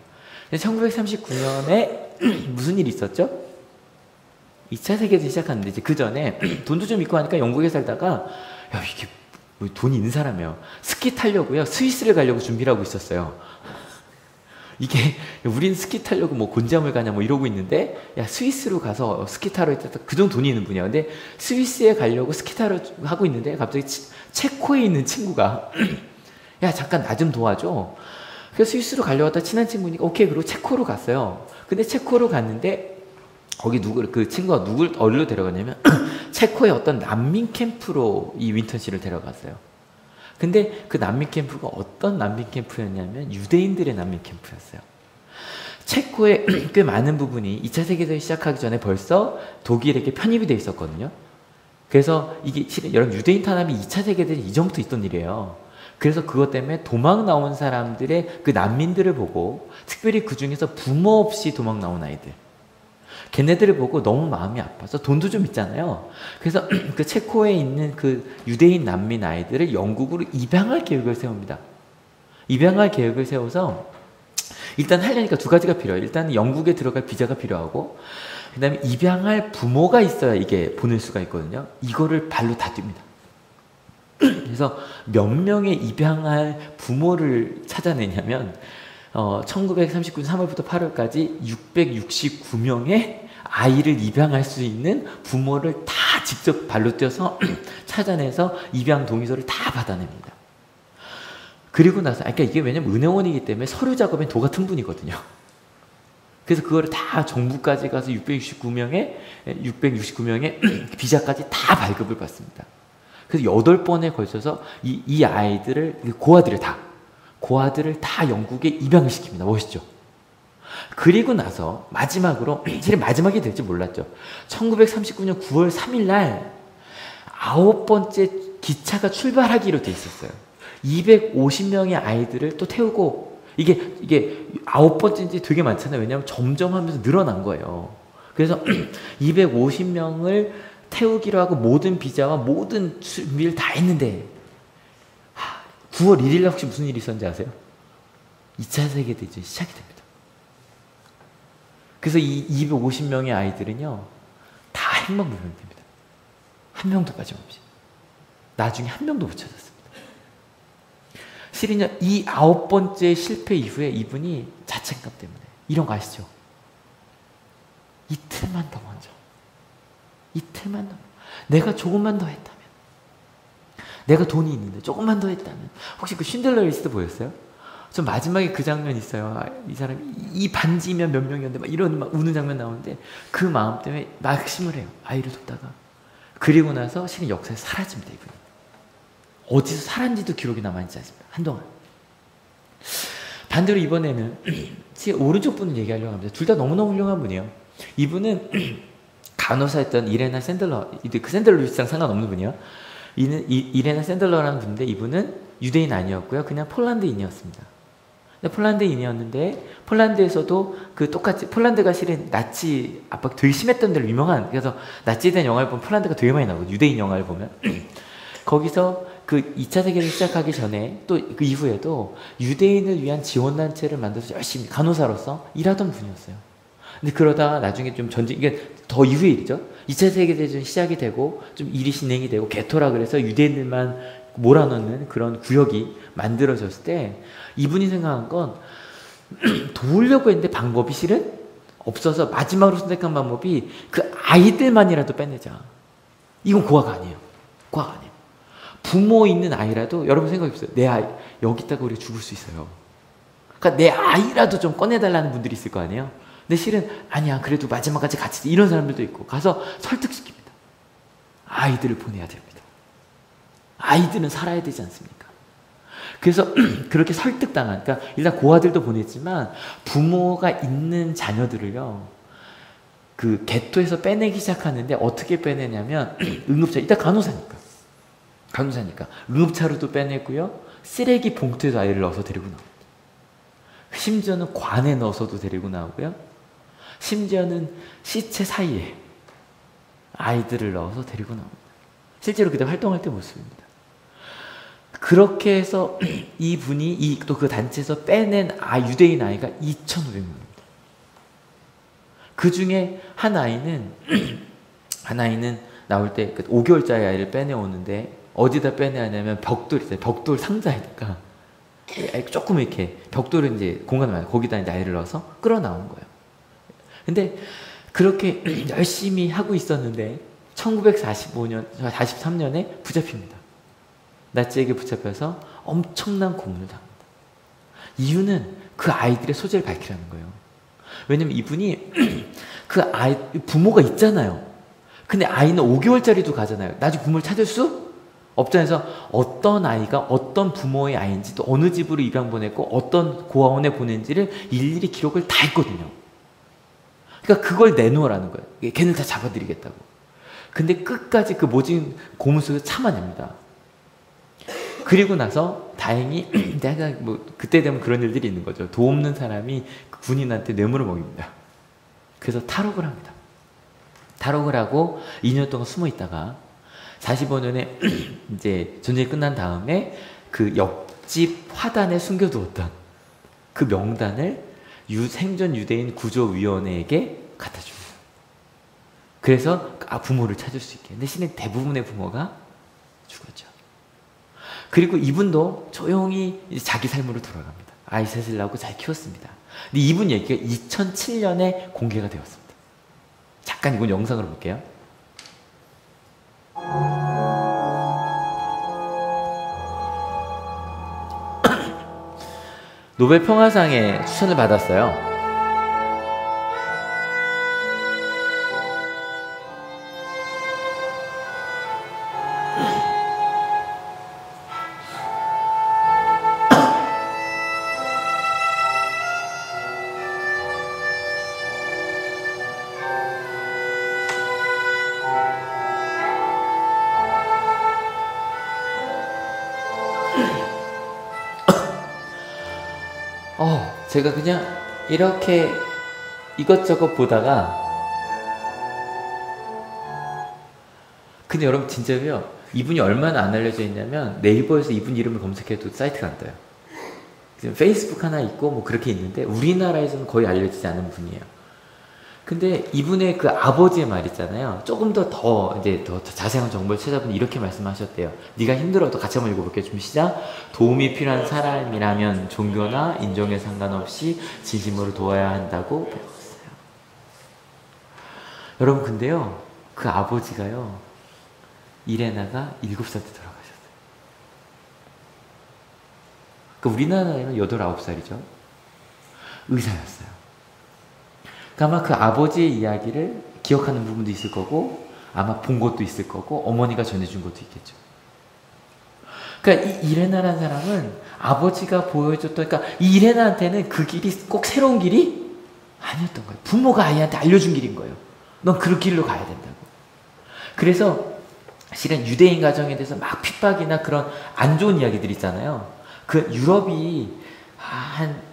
근데 1939년에 무슨 일이 있었죠? 2차 세계대전 시작하는데 이제 그 전에 돈도 좀 있고 하니까 영국에 살다가 야 이게 뭐 돈이 있는 사람이에요. 스키 타려고요. 스위스를 가려고 준비를 하고 있었어요. 이게 우린 스키 타려고 뭐 곤지암을 가냐 뭐 이러고 있는데 야 스위스로 가서 스키 타러 있다 그 정도 돈이 있는 분이야. 근데 스위스에 가려고 스키 타러 하고 있는데 갑자기 치, 체코에 있는 친구가 야 잠깐 나 좀 도와줘. 그래서 스위스로 가려고 하다 친한 친구니까 오케이 그리고 체코로 갔어요. 근데 체코로 갔는데 거기 누구 그 친구가 누굴 어디로 데려갔냐면 체코의 어떤 난민 캠프로 이 윈턴 씨를 데려갔어요. 근데 그 난민 캠프가 어떤 난민 캠프였냐면 유대인들의 난민 캠프였어요. 체코의 꽤 많은 부분이 2차 세계대전 시작하기 전에 벌써 독일에게 편입이 돼 있었거든요. 그래서 이게 여러분 유대인 탄압이 2차 세계대전 이전부터 있던 일이에요. 그래서 그것 때문에 도망 나온 사람들의 그 난민들을 보고 특별히 그 중에서 부모 없이 도망 나온 아이들 걔네들을 보고 너무 마음이 아파서 돈도 좀 있잖아요. 그래서 그 체코에 있는 그 유대인 난민 아이들을 영국으로 입양할 계획을 세웁니다. 입양할 계획을 세워서 일단 하려니까 두 가지가 필요해요. 일단 영국에 들어갈 비자가 필요하고 그다음에 입양할 부모가 있어야 이게 보낼 수가 있거든요. 이거를 발로 다 뜁니다. 그래서 몇 명의 입양할 부모를 찾아내냐면 어, 1939년 3월부터 8월까지 669명의 아이를 입양할 수 있는 부모를 다 직접 발로 뛰어서 찾아내서 입양 동의서를 다 받아냅니다. 그리고 나서, 그러니까 이게 왜냐면 은행원이기 때문에 서류 작업엔 도 같은 분이거든요. 그래서 그거를 다 정부까지 가서 669명의, 669명의 비자까지 다 발급을 받습니다. 그래서 8번에 걸쳐서 이, 이 아이들을, 고아들을 다, 고아들을 다 영국에 입양을 시킵니다. 멋있죠? 그리고 나서 마지막으로 사실 마지막이 될지 몰랐죠. 1939년 9월 3일 날 아홉 번째 기차가 출발하기로 돼 있었어요. 250명의 아이들을 또 태우고 이게 이게 아홉 번째인지 되게 많잖아요. 왜냐하면 점점 하면서 늘어난 거예요. 그래서 250명을 태우기로 하고 모든 비자와 모든 준비를 다 했는데 9월 1일 날 혹시 무슨 일이 있었는지 아세요? 2차 세계대전이 시작이 됩니다. 그래서 이 250명의 아이들은요, 다 행방불명됩니다. 한 명도 빠짐없이. 나중에 한 명도 못 찾았습니다. 실은요, 이 아홉 번째 실패 이후에 이분이 자책감 때문에 이런 거 아시죠? 이틀만 더 먼저. 이틀만 더. 내가 조금만 더 했다면. 내가 돈이 있는데 조금만 더 했다면. 혹시 그 쉰들러 리스트 보였어요? 저 마지막에 그 장면 있어요. 아, 이 사람이 이 반지면 몇 명이었는데 막 이런 막 우는 장면 나오는데 그 마음 때문에 낙심을 해요. 아이를 돕다가. 그리고 나서 실은 역사에 사라집니다. 이분이. 어디서 살았는지도 기록이 남아있지 않습니다. 한동안. 반대로 이번에는 제 오른쪽 분을 얘기하려고 합니다. 둘 다 너무너무 훌륭한 분이에요. 이분은 간호사였던 이레나 샌들러, 그 쉰들러 리스트랑 상관없는 분이에요. 이는 이, 이레나 샌들러라는 분인데 이분은 유대인 아니었고요. 그냥 폴란드인이었습니다. 폴란드인이었는데 폴란드에서도 그 똑같이 폴란드가 실은 나치 압박 되게 심했던 데로 유명한 그래서 나치에 대한 영화를 보면 폴란드가 되게 많이 나오고 유대인 영화를 보면 거기서 그 2차 세계를 시작하기 전에 또 그 이후에도 유대인을 위한 지원단체를 만들어서 열심히 간호사로서 일하던 분이었어요. 근데 그러다가 나중에 좀 전쟁, 이게 더 이후의 일이죠. 2차 세계대전 시작이 되고 좀 일이 진행이 되고 개토라 그래서 유대인들만 몰아넣는 그런 구역이 만들어졌을 때 이분이 생각한 건 도우려고 했는데 방법이 실은 없어서 마지막으로 선택한 방법이 그 아이들만이라도 빼내자. 이건 고아가 아니에요. 고아가 아니에요. 부모 있는 아이라도 여러분 생각해보세요. 내 아이 여기다가 우리 죽을 수 있어요. 그러니까 내 아이라도 좀 꺼내달라는 분들이 있을 거 아니에요. 근데 실은 아니야 그래도 마지막까지 같이 이런 사람들도 있고 가서 설득시킵니다. 아이들을 보내야 됩니다. 아이들은 살아야 되지 않습니까? 그래서 그렇게 설득당한 그러니까 일단 고아들도 보냈지만 부모가 있는 자녀들을요. 그 개토에서 빼내기 시작하는데 어떻게 빼내냐면 응급차 일단 간호사니까. 간호사니까. 응급차로도 빼내고요. 쓰레기 봉투에도 아이를 넣어서 데리고 나옵니다. 심지어는 관에 넣어서도 데리고 나오고요. 심지어는 시체 사이에 아이들을 넣어서 데리고 나옵니다. 실제로 그때 활동할 때 모습입니다. 그렇게 해서 이 분이 이또 그 단체에서 빼낸 아 유대인 아이가 2,500명입니다. 그 중에 한 아이는 한 아이는 나올 때 5개월짜리 그 아이를 빼내오는데 어디다 빼내냐면 벽돌 있어요. 벽돌 상자에다가 조금 이렇게 벽돌을 이제 공간을 많이 거기다 이제 아이를 넣어서 끌어 나온 거예요. 근데 그렇게 열심히 하고 있었는데 1945년, 43년에 붙잡힙니다. 나치에게 붙잡혀서 엄청난 고문을 당합니다. 이유는 그 아이들의 소재를 밝히라는 거예요. 왜냐면 이분이 그 아이, 부모가 있잖아요. 근데 아이는 5개월짜리도 가잖아요. 나중에 부모를 찾을 수 없잖아요. 어떤 아이가 어떤 부모의 아이인지 또 어느 집으로 입양 보냈고 어떤 고아원에 보낸지를 일일이 기록을 다 했거든요. 그러니까 그걸 내놓으라는 거예요. 걔는 다 잡아드리겠다고. 근데 끝까지 그 모진 고문 속에서 참아냅니다. 그리고 나서 다행히 내가 뭐 그때 되면 그런 일들이 있는 거죠. 도 없는 사람이 그 군인한테 뇌물을 먹입니다. 그래서 탈옥을 합니다. 탈옥을 하고 2년 동안 숨어 있다가 45년에 이제 전쟁이 끝난 다음에 그 옆집 화단에 숨겨두었던 그 명단을 유, 생존 유대인 구조위원회에게 갖다 줍니다. 그래서 아, 부모를 찾을 수 있게. 근데 신의 대부분의 부모가 죽었죠. 그리고 이분도 조용히 자기 삶으로 돌아갑니다. 아이 셋을 낳고 잘 키웠습니다. 근데 이분 얘기가 2007년에 공개가 되었습니다. 잠깐 이건 영상으로 볼게요. 노벨 평화상에 추천을 받았어요. 제가 그냥 이렇게 이것저것 보다가 근데 여러분 진짜로요? 이분이 얼마나 안 알려져 있냐면 네이버에서 이분 이름을 검색해도 사이트가 안 떠요. 페이스북 하나 있고 뭐 그렇게 있는데 우리나라에서는 거의 알려지지 않은 분이에요 근데 이분의 그 아버지의 말 있잖아요. 조금 더 더 이제 더, 더 자세한 정보를 찾아보니 이렇게 말씀하셨대요. 네가 힘들어도 같이 한번 읽어볼게요. 좀 시작. 도움이 필요한 사람이라면 종교나 인종에 상관없이 진심으로 도와야 한다고 배웠어요. 여러분 근데요. 그 아버지가요. 이레나가 일곱 살 때 돌아가셨어요. 그 우리나라에는 여덟 아홉 살이죠. 의사였어요. 아마 그 아버지의 이야기를 기억하는 부분도 있을 거고 아마 본 것도 있을 거고 어머니가 전해준 것도 있겠죠. 그러니까 이 이레나라는 사람은 아버지가 보여줬던 그러니까 이 이레나한테는 그 길이 꼭 새로운 길이 아니었던 거예요. 부모가 아이한테 알려준 길인 거예요. 넌 그 길로 가야 된다고. 그래서 실은 유대인 가정에 대해서 막 핍박이나 그런 안 좋은 이야기들 있잖아요. 그 유럽이 한그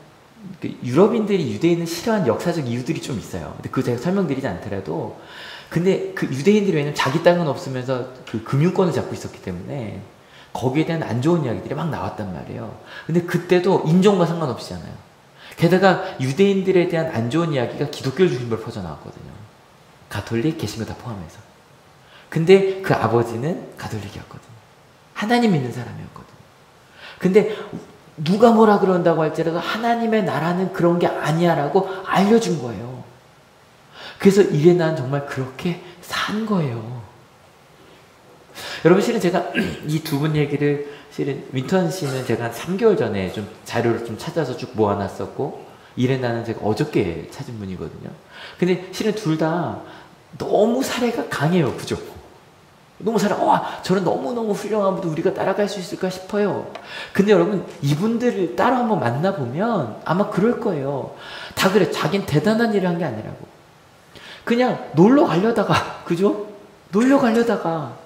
유럽인들이 유대인을 싫어한 역사적 이유들이 좀 있어요. 근데 그 제가 설명드리지 않더라도 근데 그 유대인들이 왜냐면 자기 땅은 없으면서 그 금융권을 잡고 있었기 때문에 거기에 대한 안 좋은 이야기들이 막 나왔단 말이에요. 근데 그때도 인종과 상관없이잖아요. 게다가 유대인들에 대한 안 좋은 이야기가 기독교 중심으로 퍼져나왔거든요. 가톨릭, 개신교 다 포함해서. 근데 그 아버지는 가톨릭이었거든요. 하나님 믿는 사람이었거든요. 근데 누가 뭐라 그런다고 할지라도 하나님의 나라는 그런 게 아니야라고 알려준 거예요. 그래서 이래 난 정말 그렇게 산 거예요. 여러분 실은 제가 이 두 분 얘기를 실은 윈턴 씨는 제가 한 3개월 전에 좀 자료를 좀 찾아서 쭉 모아놨었고 이레나는 제가 어저께 찾은 분이거든요. 근데 실은 둘 다 너무 사례가 강해요. 그죠? 너무 사람, 와, 저는 너무너무 훌륭한 분도 우리가 따라갈 수 있을까 싶어요. 근데 여러분, 이분들을 따로 한번 만나보면 아마 그럴 거예요. 다 그래. 자긴 대단한 일을 한 게 아니라고. 그냥 놀러 가려다가, 그죠? 놀러 가려다가,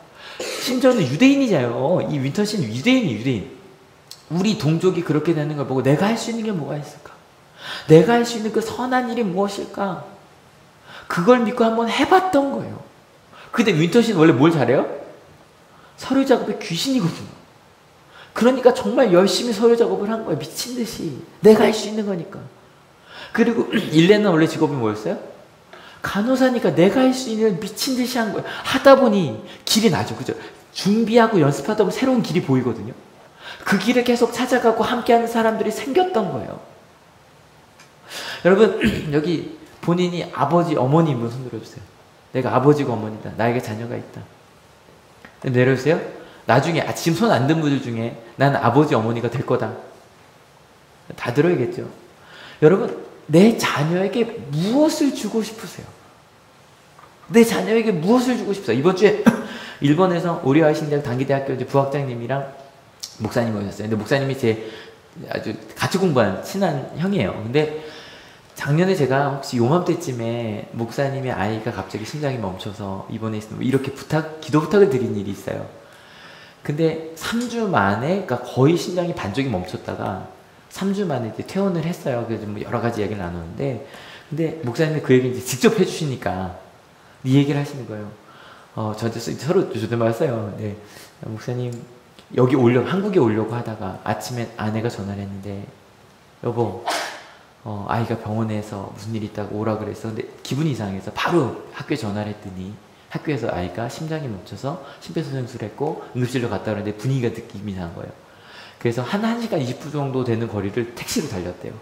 심지어는 유대인이잖아요. 이 윈터 씨는 유대인이 유대인. 우리 동족이 그렇게 되는 걸 보고 내가 할 수 있는 게 뭐가 있을까? 내가 할 수 있는 그 선한 일이 무엇일까? 그걸 믿고 한번 해봤던 거예요. 근데 윈터 씨는 원래 뭘 잘해요? 서류 작업에 귀신이거든요. 그러니까 정말 열심히 서류 작업을 한 거예요. 미친 듯이. 내가 할 수 있는 거니까. 그리고 일레는 원래 직업이 뭐였어요? 간호사니까 내가 할 수 있는 미친 듯이 한 거예요. 하다 보니 길이 나죠. 그죠? 준비하고 연습하다 보면 새로운 길이 보이거든요. 그 길을 계속 찾아가고 함께하는 사람들이 생겼던 거예요. 여러분, 여기 본인이 아버지, 어머니 한번 손 들어 주세요. 내가 아버지고 어머니다. 나에게 자녀가 있다. 내려주세요. 나중에, 아, 지금 손안 든 분들 중에 나는 아버지, 어머니가 될 거다. 다 들어야겠죠. 여러분, 내 자녀에게 무엇을 주고 싶으세요? 내 자녀에게 무엇을 주고 싶어요? 이번 주에 일본에서 오리아신대학 단기대학교 이제 부학장님이랑 목사님이 오셨어요. 근데 목사님이 제 아주 같이 공부한 친한 형이에요. 근데 작년에 제가 혹시 요맘때쯤에 목사님의 아이가 갑자기 심장이 멈춰서 있으면 이렇게 부탁, 기도 부탁을 드린 일이 있어요. 근데 3주 만에, 그러니까 거의 심장이 반쪽이 멈췄다가 3주 만에 이제 퇴원을 했어요. 그래서 뭐 여러 가지 얘기를 나누는데, 근데 목사님이 그 얘기 이제 직접 해주시니까 이 얘기를 하시는 거예요. 어, 저한테 서로 존댓말 써요. 네. 목사님, 여기 올려, 한국에 오려고 하다가 아침에 아내가 전화를 했는데, 여보, 어, 아이가 병원에서 무슨 일 있다고 오라 그래서 근데 기분이 이상해서 바로 학교에 전화를 했더니 학교에서 아이가 심장이 멈춰서 심폐소생술을 했고 응급실로 갔다 오는데 분위기가 느낌이 이상한 거예요. 그래서 한 1시간 20분 정도 되는 거리를 택시로 달렸대요.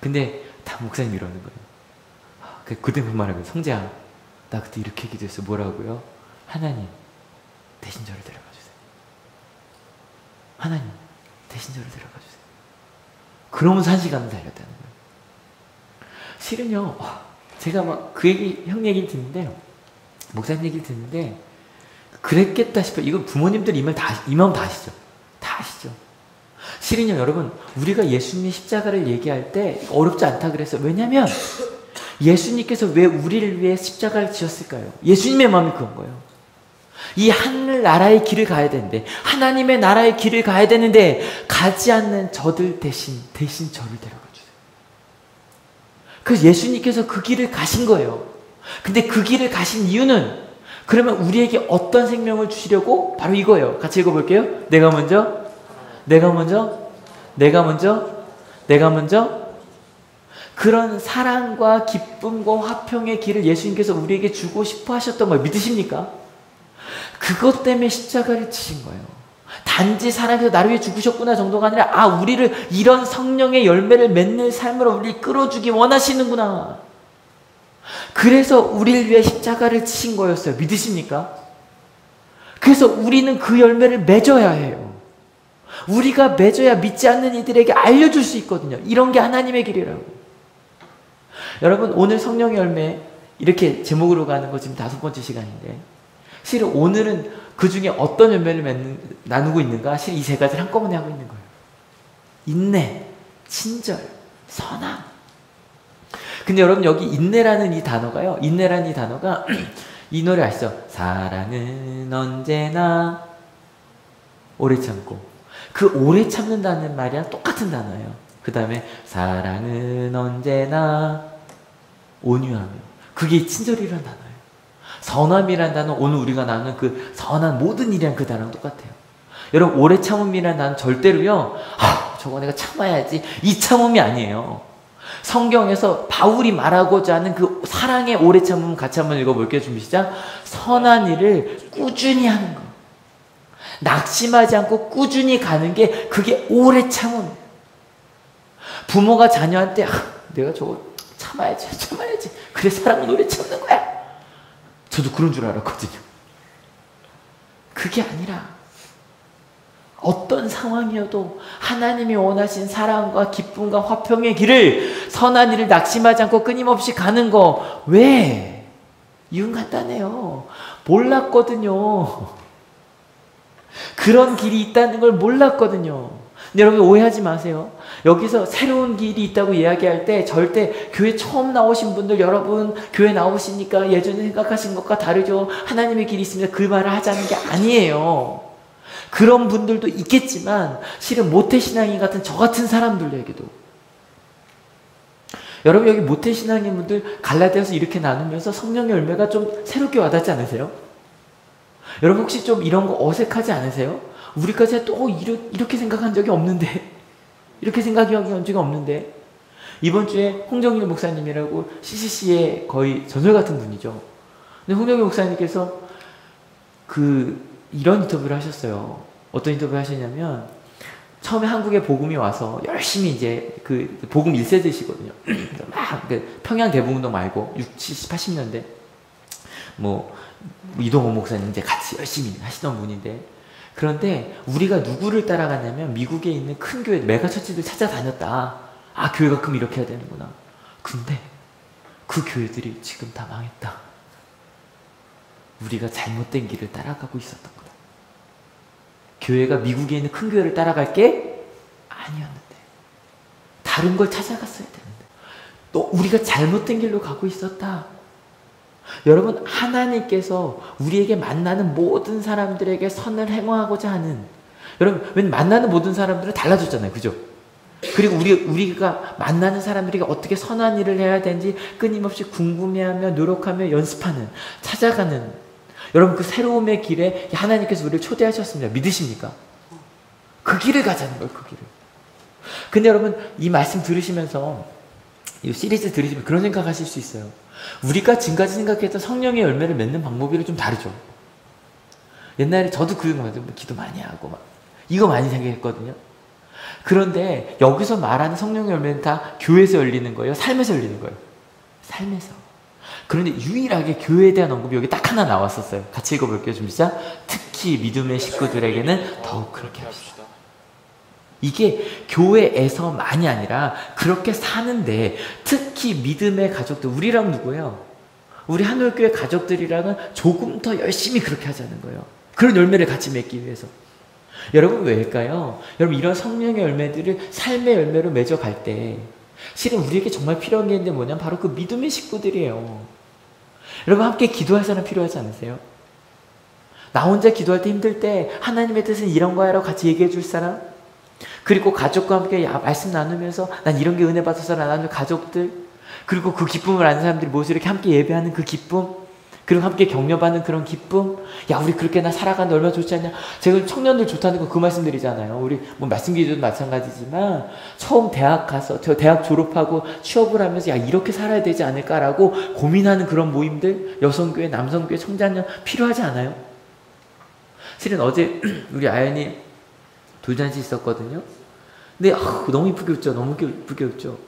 근데 다 목사님 이러는 거예요. 아, 그 그때 그 말하면 성재야 나 그때 이렇게 기도했어 뭐라고요? 하나님 대신 저를 데려가 주세요. 하나님 대신 저를 데려가 주세요. 한 시간을 달렸다는 거예요. 실은요, 제가 막 그 얘기, 형 얘기를 듣는데, 목사님 얘기를 듣는데, 그랬겠다 싶어요. 이건 부모님들 이말 다, 이 마음 다 아시죠? 다 아시죠? 실은요, 여러분, 우리가 예수님의 십자가를 얘기할 때 어렵지 않다 그랬어요. 왜냐면, 예수님께서 왜 우리를 위해 십자가를 지었을까요? 예수님의 마음이 그런 거예요. 이 하늘 나라의 길을 가야 되는데 하나님의 나라의 길을 가야 되는데 가지 않는 저들 대신 대신 저를 데려가 주세요. 그래서 예수님께서 그 길을 가신 거예요. 근데 그 길을 가신 이유는 그러면 우리에게 어떤 생명을 주시려고 바로 이거예요. 같이 읽어볼게요. 내가 먼저, 내가 먼저, 내가 먼저, 내가 먼저. 그런 사랑과 기쁨과 화평의 길을 예수님께서 우리에게 주고 싶어 하셨던 걸 믿으십니까? 그것 때문에 십자가를 치신 거예요. 단지 사랑해서 나를 위해 죽으셨구나 정도가 아니라 아 우리를 이런 성령의 열매를 맺는 삶으로 우리 끌어주기 원하시는구나. 그래서 우리를 위해 십자가를 치신 거였어요. 믿으십니까? 그래서 우리는 그 열매를 맺어야 해요. 우리가 맺어야 믿지 않는 이들에게 알려줄 수 있거든요. 이런 게 하나님의 길이라고. 여러분 오늘 성령의 열매 이렇게 제목으로 가는 거 지금 다섯 번째 시간인데 실은 오늘은 그 중에 어떤 맺는, 나누고 있는가? 실은 이 세 가지를 한꺼번에 하고 있는 거예요. 인내, 친절, 선함. 근데 여러분 여기 인내라는 이 단어가요. 인내라는 이 단어가 이 노래 아시죠? 사랑은 언제나 오래 참고 그 오래 참는다는 말이랑 똑같은 단어예요. 그 다음에 사랑은 언제나 온유하며 그게 친절이라는 단어. 선함이란 단어 오늘 우리가 나누는 그 선한 모든 일이랑 그 단어랑 똑같아요. 여러분 오래 참음이란 단어 절대로요. 아, 저거 내가 참아야지. 이 참음이 아니에요. 성경에서 바울이 말하고자 하는 그 사랑의 오래 참음 같이 한번 읽어볼게요. 준비 시작. 선한 일을 꾸준히 하는 거. 낙심하지 않고 꾸준히 가는 게 그게 오래 참음. 부모가 자녀한테 아, 내가 저거 참아야지, 참아야지. 그래 사랑은 오래 참는 거야. 저도 그런 줄 알았거든요. 그게 아니라 어떤 상황이어도 하나님이 원하신 사랑과 기쁨과 화평의 길을 선한 일을 낙심하지 않고 끊임없이 가는 거 왜? 이유는 간단해요. 몰랐거든요. 그런 길이 있다는 걸 몰랐거든요. 여러분 오해하지 마세요. 여기서 새로운 길이 있다고 이야기할 때 절대 교회 처음 나오신 분들 여러분 교회 나오시니까 예전에 생각하신 것과 다르죠. 하나님의 길이 있습니다. 그 말을 하자는 게 아니에요. 그런 분들도 있겠지만 실은 모태신앙인 같은 저 같은 사람들에게도 여러분 여기 모태신앙인 분들 갈라디아서 이렇게 나누면서 성령의 열매가 좀 새롭게 와닿지 않으세요? 여러분 혹시 좀 이런 거 어색하지 않으세요? 우리까지 또 이렇게 생각한 적이 없는데 이렇게 생각한 적이 없는데 이번 주에 홍정일 목사님이라고 CCC의 거의 전설 같은 분이죠. 근데 홍정일 목사님께서 그 이런 인터뷰를 하셨어요. 어떤 인터뷰를 하셨냐면 처음에 한국에 복음이 와서 열심히 이제 그 복음 1세대시거든요. 막그 평양 대부운동 말고 60, 70, 80년대 뭐 이동호 목사님 이제 같이 열심히 하시던 분인데 그런데 우리가 누구를 따라갔냐면 미국에 있는 큰 교회 메가 처치들 찾아다녔다. 아 교회가 그럼 이렇게 해야 되는구나. 근데 그 교회들이 지금 다 망했다. 우리가 잘못된 길을 따라가고 있었던 거다. 교회가 미국에 있는 큰 교회를 따라갈 게 아니었는데 다른 걸 찾아갔어야 되는데 또 우리가 잘못된 길로 가고 있었다. 여러분 하나님께서 우리에게 만나는 모든 사람들에게 선을 행하고자 하는 여러분 왜 만나는 모든 사람들은 달라졌잖아요, 그죠? 그리고 우리 우리가 만나는 사람들에게 어떻게 선한 일을 해야 되는지 끊임없이 궁금해하며 노력하며 연습하는 찾아가는 여러분 그 새로움의 길에 하나님께서 우리를 초대하셨습니다. 믿으십니까? 그 길을 가자는 거예요, 그 길을. 근데 여러분 이 말씀 들으시면서 이 시리즈 들으시면 그런 생각 하실 수 있어요. 우리가 지금까지 생각했던 성령의 열매를 맺는 방법이랑 좀 다르죠. 옛날에 저도 그 생각 기도 많이 하고 막 이거 많이 생각했거든요. 그런데 여기서 말하는 성령의 열매는 다 교회에서 열리는 거예요? 삶에서 열리는 거예요? 삶에서. 그런데 유일하게 교회에 대한 언급이 여기 딱 하나 나왔었어요. 같이 읽어볼게요. 좀 시작. 특히 믿음의 식구들에게는 더욱 그렇게 합시다. 이게 교회에서만이 아니라 그렇게 사는데 특히 믿음의 가족들 우리랑 누구예요? 우리 한올교회 가족들이랑은 조금 더 열심히 그렇게 하자는 거예요. 그런 열매를 같이 맺기 위해서. 여러분 왜일까요? 여러분 이런 성령의 열매들을 삶의 열매로 맺어갈 때 실은 우리에게 정말 필요한 게 있는데 뭐냐면 바로 그 믿음의 식구들이에요. 여러분 함께 기도할 사람 필요하지 않으세요? 나 혼자 기도할 때 힘들 때 하나님의 뜻은 이런 거야라고 같이 얘기해 줄 사람? 그리고 가족과 함께 말씀 나누면서 난 이런 게 은혜 받아서 나누는 가족들. 그리고 그 기쁨을 아는 사람들이 모여서 이렇게 함께 예배하는 그 기쁨. 그리고 함께 격려받는 그런 기쁨. 야 우리 그렇게 나 살아가는데 얼마나 좋지 않냐. 제가 청년들 좋다는 거 그 말씀드리잖아요. 우리 뭐 말씀 기도도 마찬가지지만 처음 대학 가서 저 대학 졸업하고 취업을 하면서 야 이렇게 살아야 되지 않을까라고 고민하는 그런 모임들 여성교회 남성교회 청자년 필요하지 않아요? 실은 어제 우리 아연이 돌잔치 있었거든요. 근데 아, 너무 이쁘게 웃죠. 너무 이쁘게 웃죠.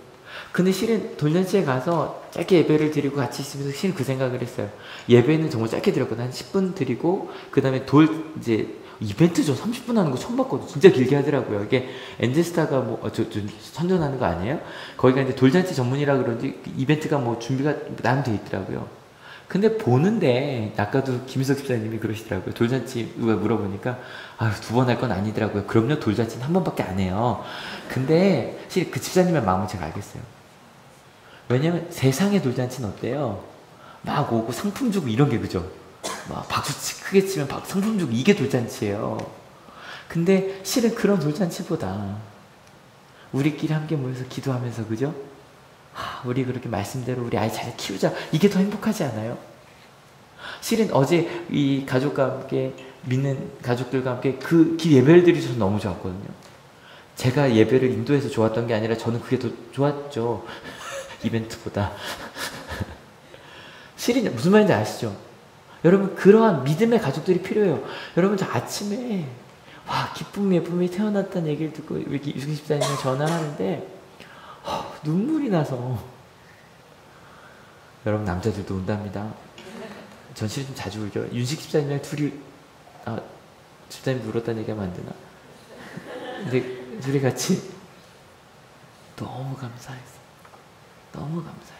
근데 실은 돌잔치에 가서 짧게 예배를 드리고 같이 있으면서 실은 그 생각을 했어요. 예배는 정말 짧게 드렸거든요. 한 10분 드리고 그 다음에 돌 이제 이벤트죠. 30분 하는 거 처음 봤거든요. 진짜 길게 하더라고요. 이게 엔제스타가 뭐, 어, 저, 저, 선전하는 거 아니에요? 거기가 이제 돌잔치 전문이라 그런지 이벤트가 뭐 준비가 나름 돼 있더라고요. 근데 보는데 아까도 김희석 집사님이 그러시더라고요. 돌잔치 물어보니까 아 두 번 할 건 아니더라고요. 그럼요 돌잔치는 한 번밖에 안 해요. 근데 사실 그 집사님의 마음은 제가 알겠어요. 왜냐면 세상의 돌잔치는 어때요? 막 오고 상품 주고 이런 게 그죠? 막 박수 크게 치면 박, 상품 주고 이게 돌잔치예요. 근데 실은 그런 돌잔치보다 우리끼리 함께 모여서 기도하면서 그죠? 우리 그렇게 말씀대로 우리 아이 잘 키우자. 이게 더 행복하지 않아요? 실은 어제 이 가족과 함께 믿는 가족들과 함께 그 예배를 드리셔서 너무 좋았거든요. 제가 예배를 인도해서 좋았던 게 아니라 저는 그게 더 좋았죠. 이벤트보다. 실은 무슨 말인지 아시죠? 여러분 그러한 믿음의 가족들이 필요해요. 여러분 저 아침에 와 기쁨 예쁨이 태어났다는 얘기를 듣고 이렇게 유승 집사님이 전화하는데 어, 눈물이 나서 여러분 남자들도 운답니다. 전 실은 좀 자주 울죠. 윤식 집사님이랑 둘이 아 집사님 울었다는 얘기하면 안 되나? 근데 둘이 같이 너무 감사했어. 너무 감사했어.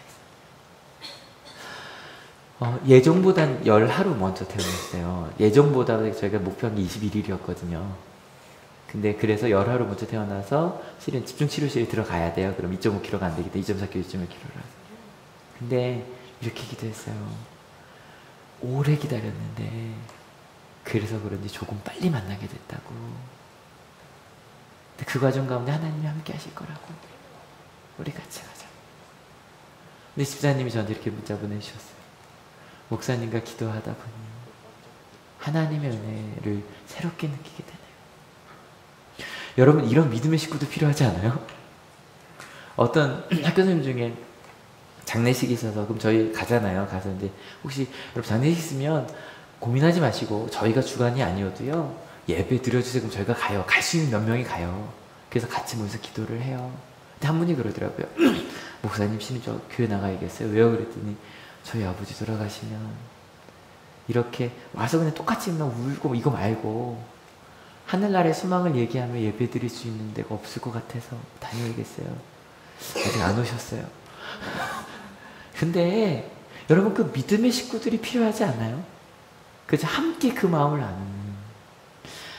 어, 예정보단 열 하루 먼저 태어났어요. 예정보다 저희가 목표한 게 21일이었거든요. 근데 그래서 열하루 먼저 태어나서 실은 집중치료실에 들어가야 돼요. 그럼 2.5kg가 안 되겠다. 2.4kg, 2.1kg라. 근데 이렇게 기도했어요. 오래 기다렸는데 그래서 그런지 조금 빨리 만나게 됐다고. 근데 그 과정 가운데 하나님이 함께 하실 거라고. 우리 같이 가자. 근데 집사님이 저한테 이렇게 문자 보내주셨어요. 목사님과 기도하다 보니 하나님의 은혜를 새롭게 느끼게 되네요. 여러분 이런 믿음의 식구도 필요하지 않아요? 어떤 학교 선생님 중에 장례식이 있어서 그럼 저희 가잖아요. 가서 이제 혹시 여러분 장례식 있으면 고민하지 마시고 저희가 주관이 아니어도요 예배 드려주세요. 그럼 저희가 가요. 갈 수 있는 몇 명이 가요. 그래서 같이 모여서 기도를 해요. 근데 한 분이 그러더라고요. 목사님 저 교회 나가야겠어요. 왜요? 그랬더니 저희 아버지 돌아가시면 이렇게 와서 그냥 똑같이 막 울고 이거 말고 하늘나라의 소망을 얘기하며 예배 드릴 수 있는 데가 없을 것 같아서 다녀야겠어요. 아직 안 오셨어요. 근데 여러분 그 믿음의 식구들이 필요하지 않아요? 그래서 함께 그 마음을 나누는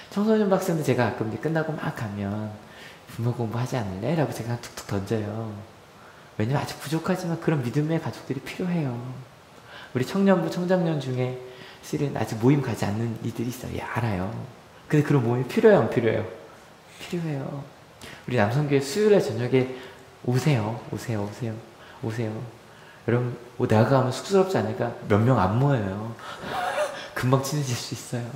청소년 박사인데 제가 가끔 끝나고 막 가면 부모 공부하지 않을래? 라고 제가 툭툭 던져요. 왜냐면 아직 부족하지만 그런 믿음의 가족들이 필요해요. 우리 청년부, 청장년 중에 실은 아직 모임 가지 않는 이들이 있어요. 예, 알아요. 근데 그런 모임이 필요해요, 안 필요해요? 필요해요. 우리 남성교회 수요일에 저녁에 오세요. 오세요, 오세요, 오세요. 여러분, 뭐 내가 가면 쑥스럽지 않을까? 몇 명 안 모여요. 금방 친해질 수 있어요.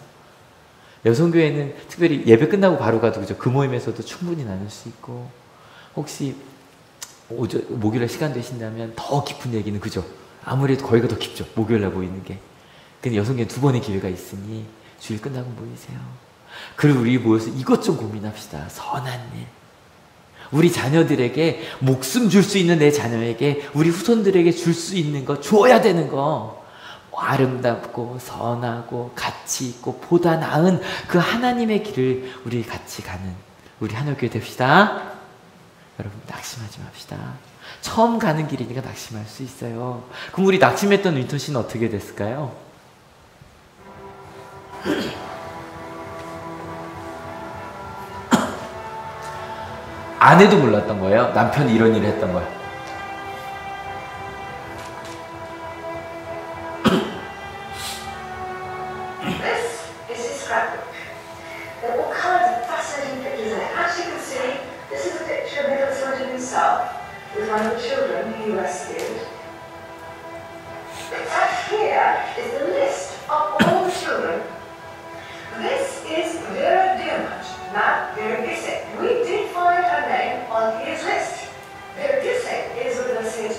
여성교회는 특별히 예배 끝나고 바로 가도 그죠? 그 모임에서도 충분히 나눌 수 있고 혹시 오저, 목요일에 시간 되신다면 더 깊은 얘기는 그죠? 아무래도 거기가 더 깊죠. 목요일날 모이는 게. 근데 여성교회 두 번의 기회가 있으니 주일 끝나고 모이세요. 그리고 우리 모여서 이것 좀 고민합시다. 선한 일. 우리 자녀들에게 목숨 줄 수 있는 내 자녀에게 우리 후손들에게 줄 수 있는 거 줘야 되는 거 아름답고 선하고 가치 있고 보다 나은 그 하나님의 길을 우리 같이 가는 우리 하늘교회 됩시다. 여러분 낙심하지 맙시다. 처음 가는 길이니까 낙심할 수 있어요. 그럼 우리 낙심했던 윈터 씨는 어떻게 됐을까요? 아내도 몰랐던 거예요. 남편이 이런 일을 했던 거예요.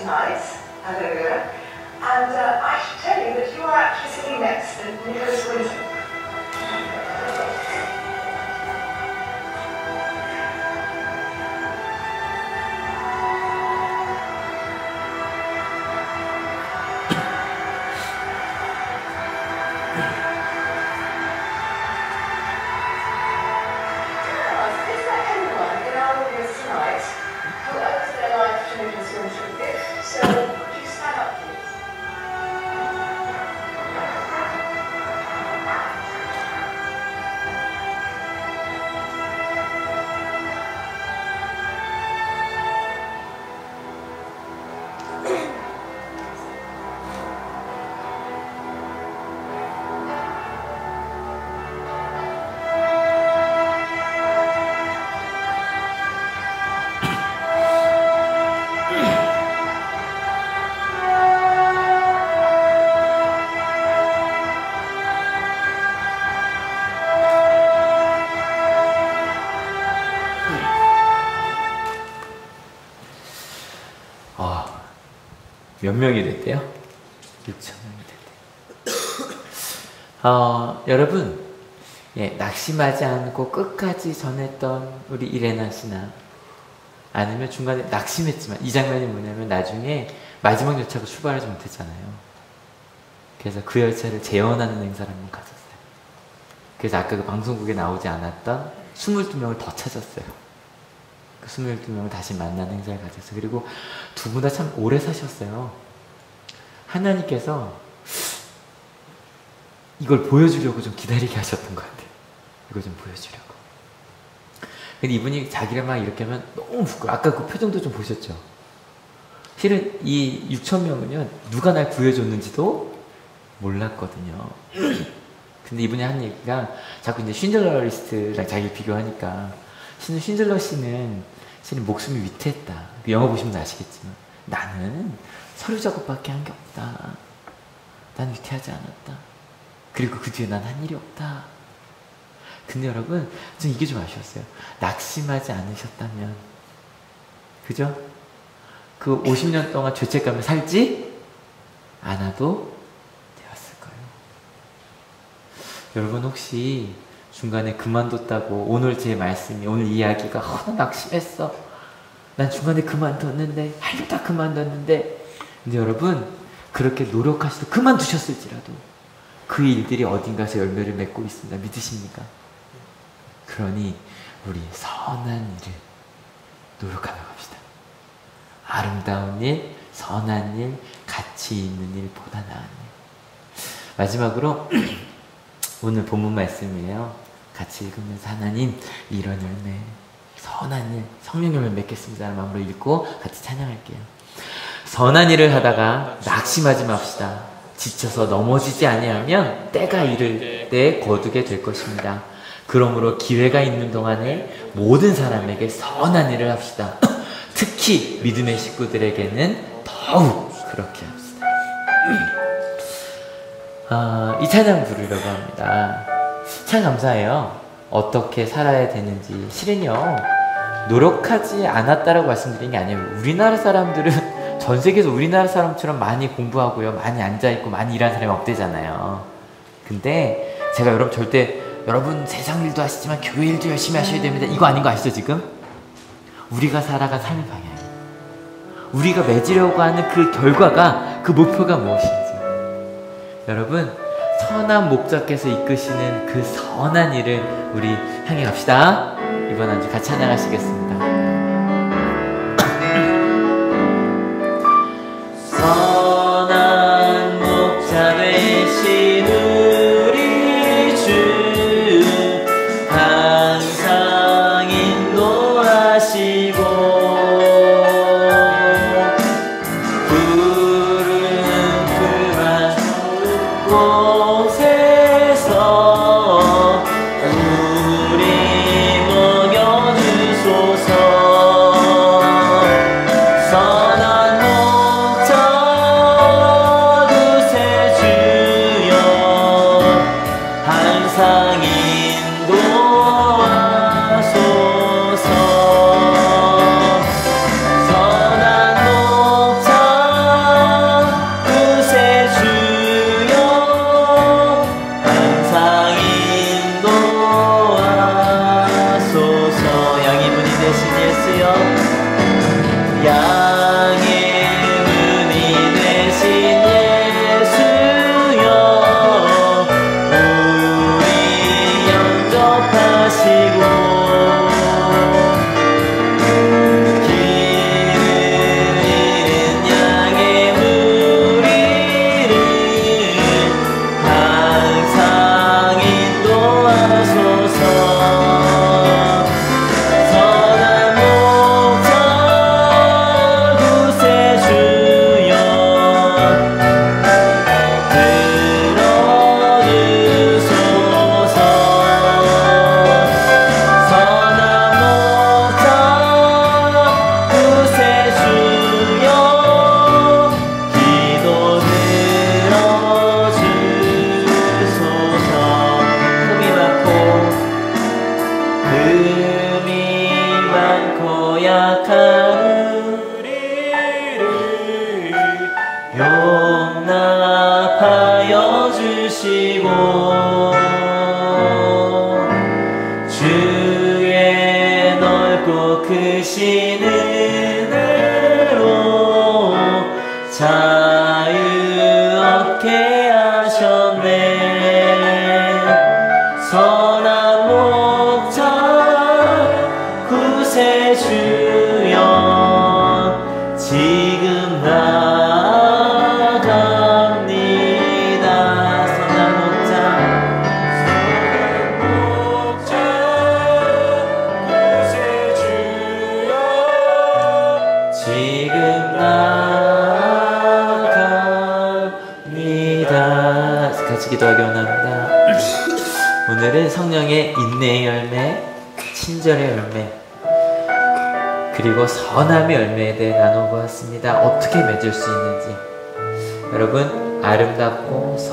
Tonight. Hello. And uh, I should tell you that you are actually sitting next to Nicholas Winton. 몇 명이 됐대요? 6천 명이 됐대요. 어, 여러분, 예, 낙심하지 않고 끝까지 전했던 우리 이레나 씨나 아니면 중간에 낙심했지만 이 장면이 뭐냐면 나중에 마지막 열차가 출발하지 못했잖아요. 그래서 그 열차를 재현하는 행사를 한번 가졌어요. 그래서 아까 그 방송국에 나오지 않았던 22명을 더 찾았어요. 그 22명을 다시 만나는 행사를 가졌어요. 그리고 두 분 다 참 오래 사셨어요. 하나님께서 이걸 보여주려고 좀 기다리게 하셨던 것 같아요. 이거 좀 보여주려고. 근데 이분이 자기를 막 이렇게 하면 너무 부끄러워. 아까 그 표정도 좀 보셨죠? 실은 이 6천 명은요, 누가 날 구해줬는지도 몰랐거든요. 근데 이분이 한 얘기가 자꾸 이제 쉰들러 리스트랑 자기를 비교하니까 신- 쉰들러 씨는 실은 목숨이 위태했다. 그 영화 보시면 아시겠지만 나는 서류 작업밖에 한 게 없다. 난 위태하지 않았다. 그리고 그 뒤에 난 한 일이 없다. 근데 여러분, 전 이게 좀 아쉬웠어요. 낙심하지 않으셨다면, 그죠? 그 50년 동안 죄책감을 살지 않아도 되었을 거예요. 여러분 혹시 중간에 그만뒀다고 오늘 제 말씀이 오늘 이야기가 어, 나 낙심했어. 난 중간에 그만뒀는데 하려다 그만뒀는데 근데 여러분 그렇게 노력하시도 그만두셨을지라도 그 일들이 어딘가에서 열매를 맺고 있습니다. 믿으십니까? 그러니 우리 선한 일을 노력하며 갑시다. 아름다운 일, 선한 일, 가치 있는 일, 보다 나은 일. 마지막으로 오늘 본문 말씀이에요. 같이 읽으면서 하나님 이런 열매, 선한 일, 성령 열매 맺겠습니다. 라는 마음으로 읽고 같이 찬양할게요. 선한 일을 하다가 낙심하지 맙시다. 지쳐서 넘어지지 아니하면 때가 이를 때 거두게 될 것입니다. 그러므로 기회가 있는 동안에 모든 사람에게 선한 일을 합시다. 특히 믿음의 식구들에게는 더욱 그렇게 합시다. 아, 이 찬양 부르려고 합니다. 참 감사해요. 어떻게 살아야 되는지. 실은요, 노력하지 않았다라고 말씀드린 게 아니에요. 우리나라 사람들은 전 세계에서 우리나라 사람처럼 많이 공부하고요, 많이 앉아 있고, 많이 일하는 사람이 없대잖아요. 근데 제가 여러분 절대, 여러분 세상 일도 하시지만 교회 일도 열심히 하셔야 됩니다. 이거 아닌 거 아시죠, 지금? 우리가 살아간 삶의 방향. 우리가 맺으려고 하는 그 결과가, 그 목표가 무엇인지. 여러분, 선한 목자께서 이끄시는 그 선한 일을 우리 향해 갑시다. 이번 한 주 같이 찬양하시겠습니다.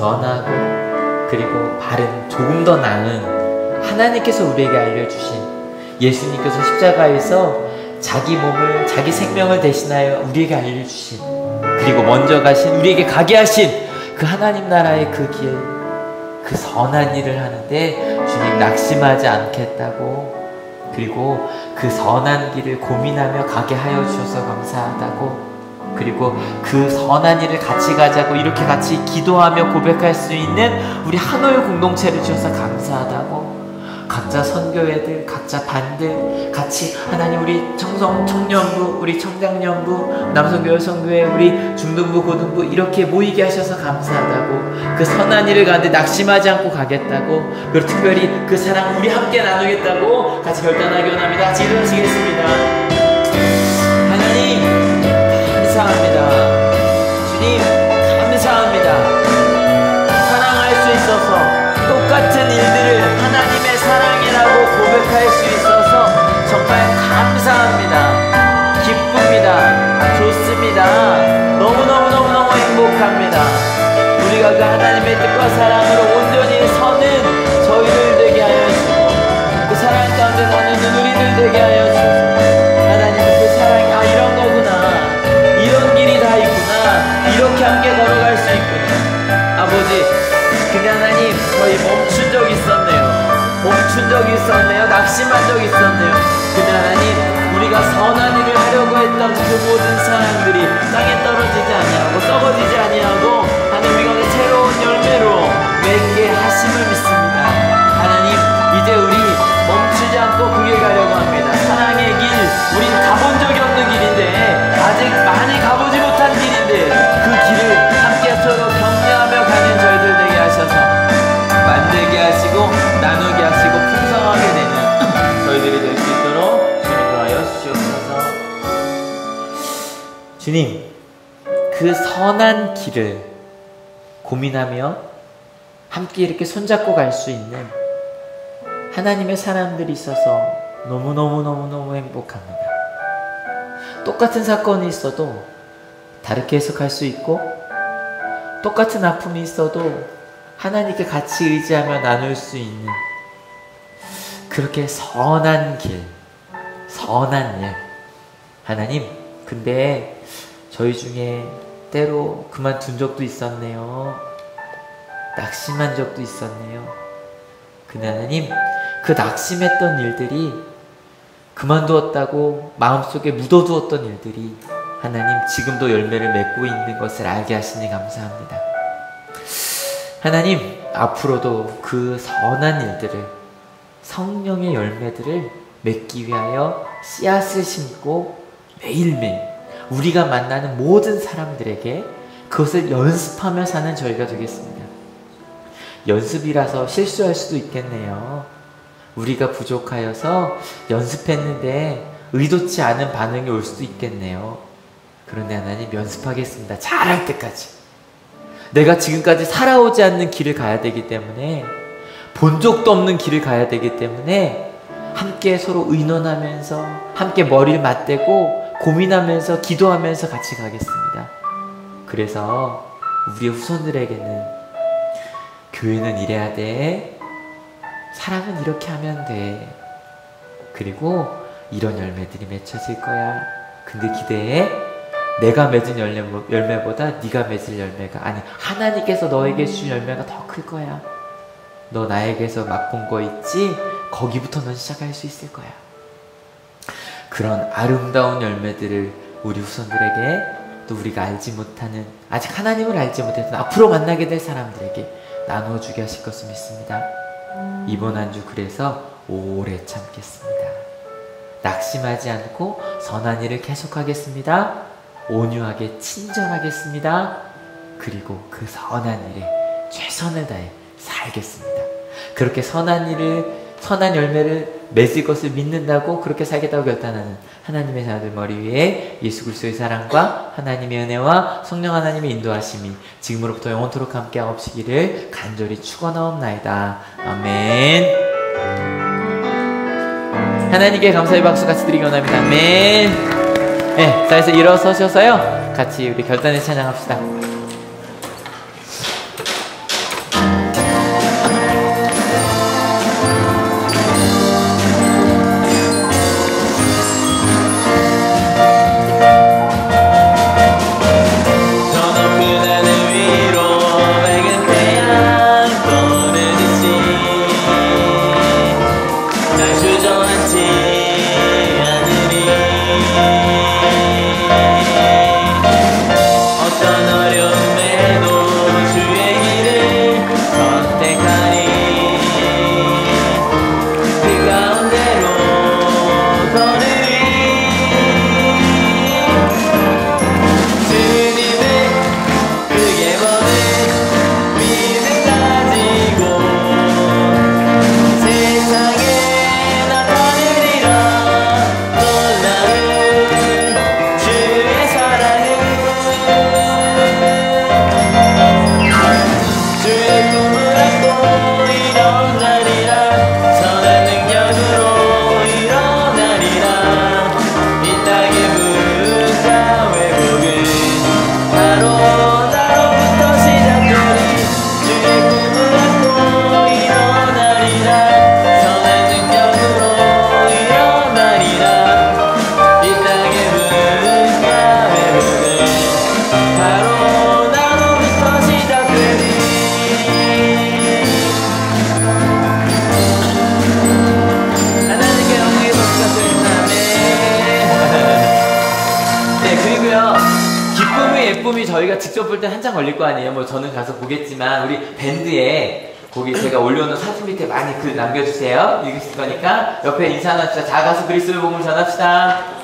선하고 그리고 바른 조금 더 나은 하나님께서 우리에게 알려주신 예수님께서 십자가에서 자기 몸을 자기 생명을 대신하여 우리에게 알려주신 그리고 먼저 가신 우리에게 가게 하신 그 하나님 나라의 그 길, 그 선한 일을 하는데 주님 낙심하지 않겠다고 그리고 그 선한 길을 고민하며 가게 하여 주셔서 감사하다고 그리고 그 선한 일을 같이 가자고 이렇게 같이 기도하며 고백할 수 있는 우리 하노의 공동체를 주셔서 감사하다고 각자 선교회들, 각자 반들 같이 하나님 우리 청성 청년부, 우리 청장년부, 남성교회 선교회, 우리 중등부, 고등부 이렇게 모이게 하셔서 감사하다고 그 선한 일을 가는데 낙심하지 않고 가겠다고 그리고 특별히 그 사랑 우리 함께 나누겠다고 같이 결단하기 원합니다. 같이 일어나시겠습니다. 감사합니다. 주님 감사합니다. 사랑할 수 있어서 똑같은 일들을 하나님의 사랑이라고 고백할 수 있어서 정말 감사합니다. 기쁩니다. 좋습니다. 너무너무너무너무 행복합니다. 우리가 그 하나님의 뜻과 사랑으로 온전히 서는 저희들 되게 하여 주시고 그 사랑 가운데 나누는 우리들 되게 하여 주시고 멈춘 적 있었네요. 낙심한 적 있었네요. 근데 하나님 우리가 선한 일을 하려고 했던 그 모든 사랑들이 땅에 떨어지지 아니하고 썩어지지 아니하고 하나님 그 새로운 열매로 맺게 하심을 믿습니다. 하나님 이제 우리 멈추지 않고 그길 가려고 합니다. 사랑의 길 우린 가본 적이 없는 길인데 아직 많이 가보 그 선한 길을 고민하며 함께 이렇게 손잡고 갈 수 있는 하나님의 사람들이 있어서 너무너무너무너무 행복합니다. 똑같은 사건이 있어도 다르게 해석할 수 있고 똑같은 아픔이 있어도 하나님께 같이 의지하며 나눌 수 있는 그렇게 선한 길, 선한 일. 하나님, 근데 저희 중에 때로 그만둔 적도 있었네요. 낙심한 적도 있었네요. 근데 하나님, 그 낙심했던 일들이 그만두었다고 마음속에 묻어두었던 일들이 하나님 지금도 열매를 맺고 있는 것을 알게 하시니 감사합니다. 하나님, 앞으로도 그 선한 일들을 성령의 열매들을 맺기 위하여 씨앗을 심고 매일매일 우리가 만나는 모든 사람들에게 그것을 연습하며 사는 저희가 되겠습니다. 연습이라서 실수할 수도 있겠네요. 우리가 부족하여서 연습했는데 의도치 않은 반응이 올 수도 있겠네요. 그런데 하나님 연습하겠습니다. 잘할 때까지. 내가 지금까지 살아오지 않는 길을 가야 되기 때문에 본 적도 없는 길을 가야 되기 때문에 함께 서로 의논하면서 함께 머리를 맞대고 고민하면서 기도하면서 같이 가겠습니다. 그래서 우리의 후손들에게는 교회는 이래야 돼. 사랑은 이렇게 하면 돼. 그리고 이런 열매들이 맺혀질 거야. 근데 기대해. 내가 맺은 열매, 열매보다 네가 맺을 열매가 아니 하나님께서 너에게 주신 열매가 더 클 거야. 너 나에게서 맛본 거 있지? 거기부터 넌 시작할 수 있을 거야. 그런 아름다운 열매들을 우리 후손들에게 또 우리가 알지 못하는 아직 하나님을 알지 못했던 앞으로 만나게 될 사람들에게 나누어주게 하실 것을 믿습니다. 이번 한 주 그래서 오래 참겠습니다. 낙심하지 않고 선한 일을 계속하겠습니다. 온유하게 친절하겠습니다. 그리고 그 선한 일에 최선을 다해 살겠습니다. 그렇게 선한 일을 선한 열매를 맺을 것을 믿는다고 그렇게 살겠다고 결단하는 하나님의 자들 머리 위에 예수 그리스도의 사랑과 하나님의 은혜와 성령 하나님의 인도하심이 지금으로부터 영원토록 함께 하옵시기를 간절히 축원하옵나이다. 아멘. 하나님께 감사의 박수 같이 드리기 원합니다. 아멘. 네, 자, 그래서 일어서셔서요. 같이 우리 결단을 찬양합시다. 볼 때 한참 걸릴 거 아니에요. 뭐 저는 가서 보겠지만 우리 밴드에 거기 제가 올려놓은 사진 밑에 많이 글 남겨주세요. 읽으실 거니까 옆에 인사 나합시다. 자 가서 그리스도의 복음을 전합시다.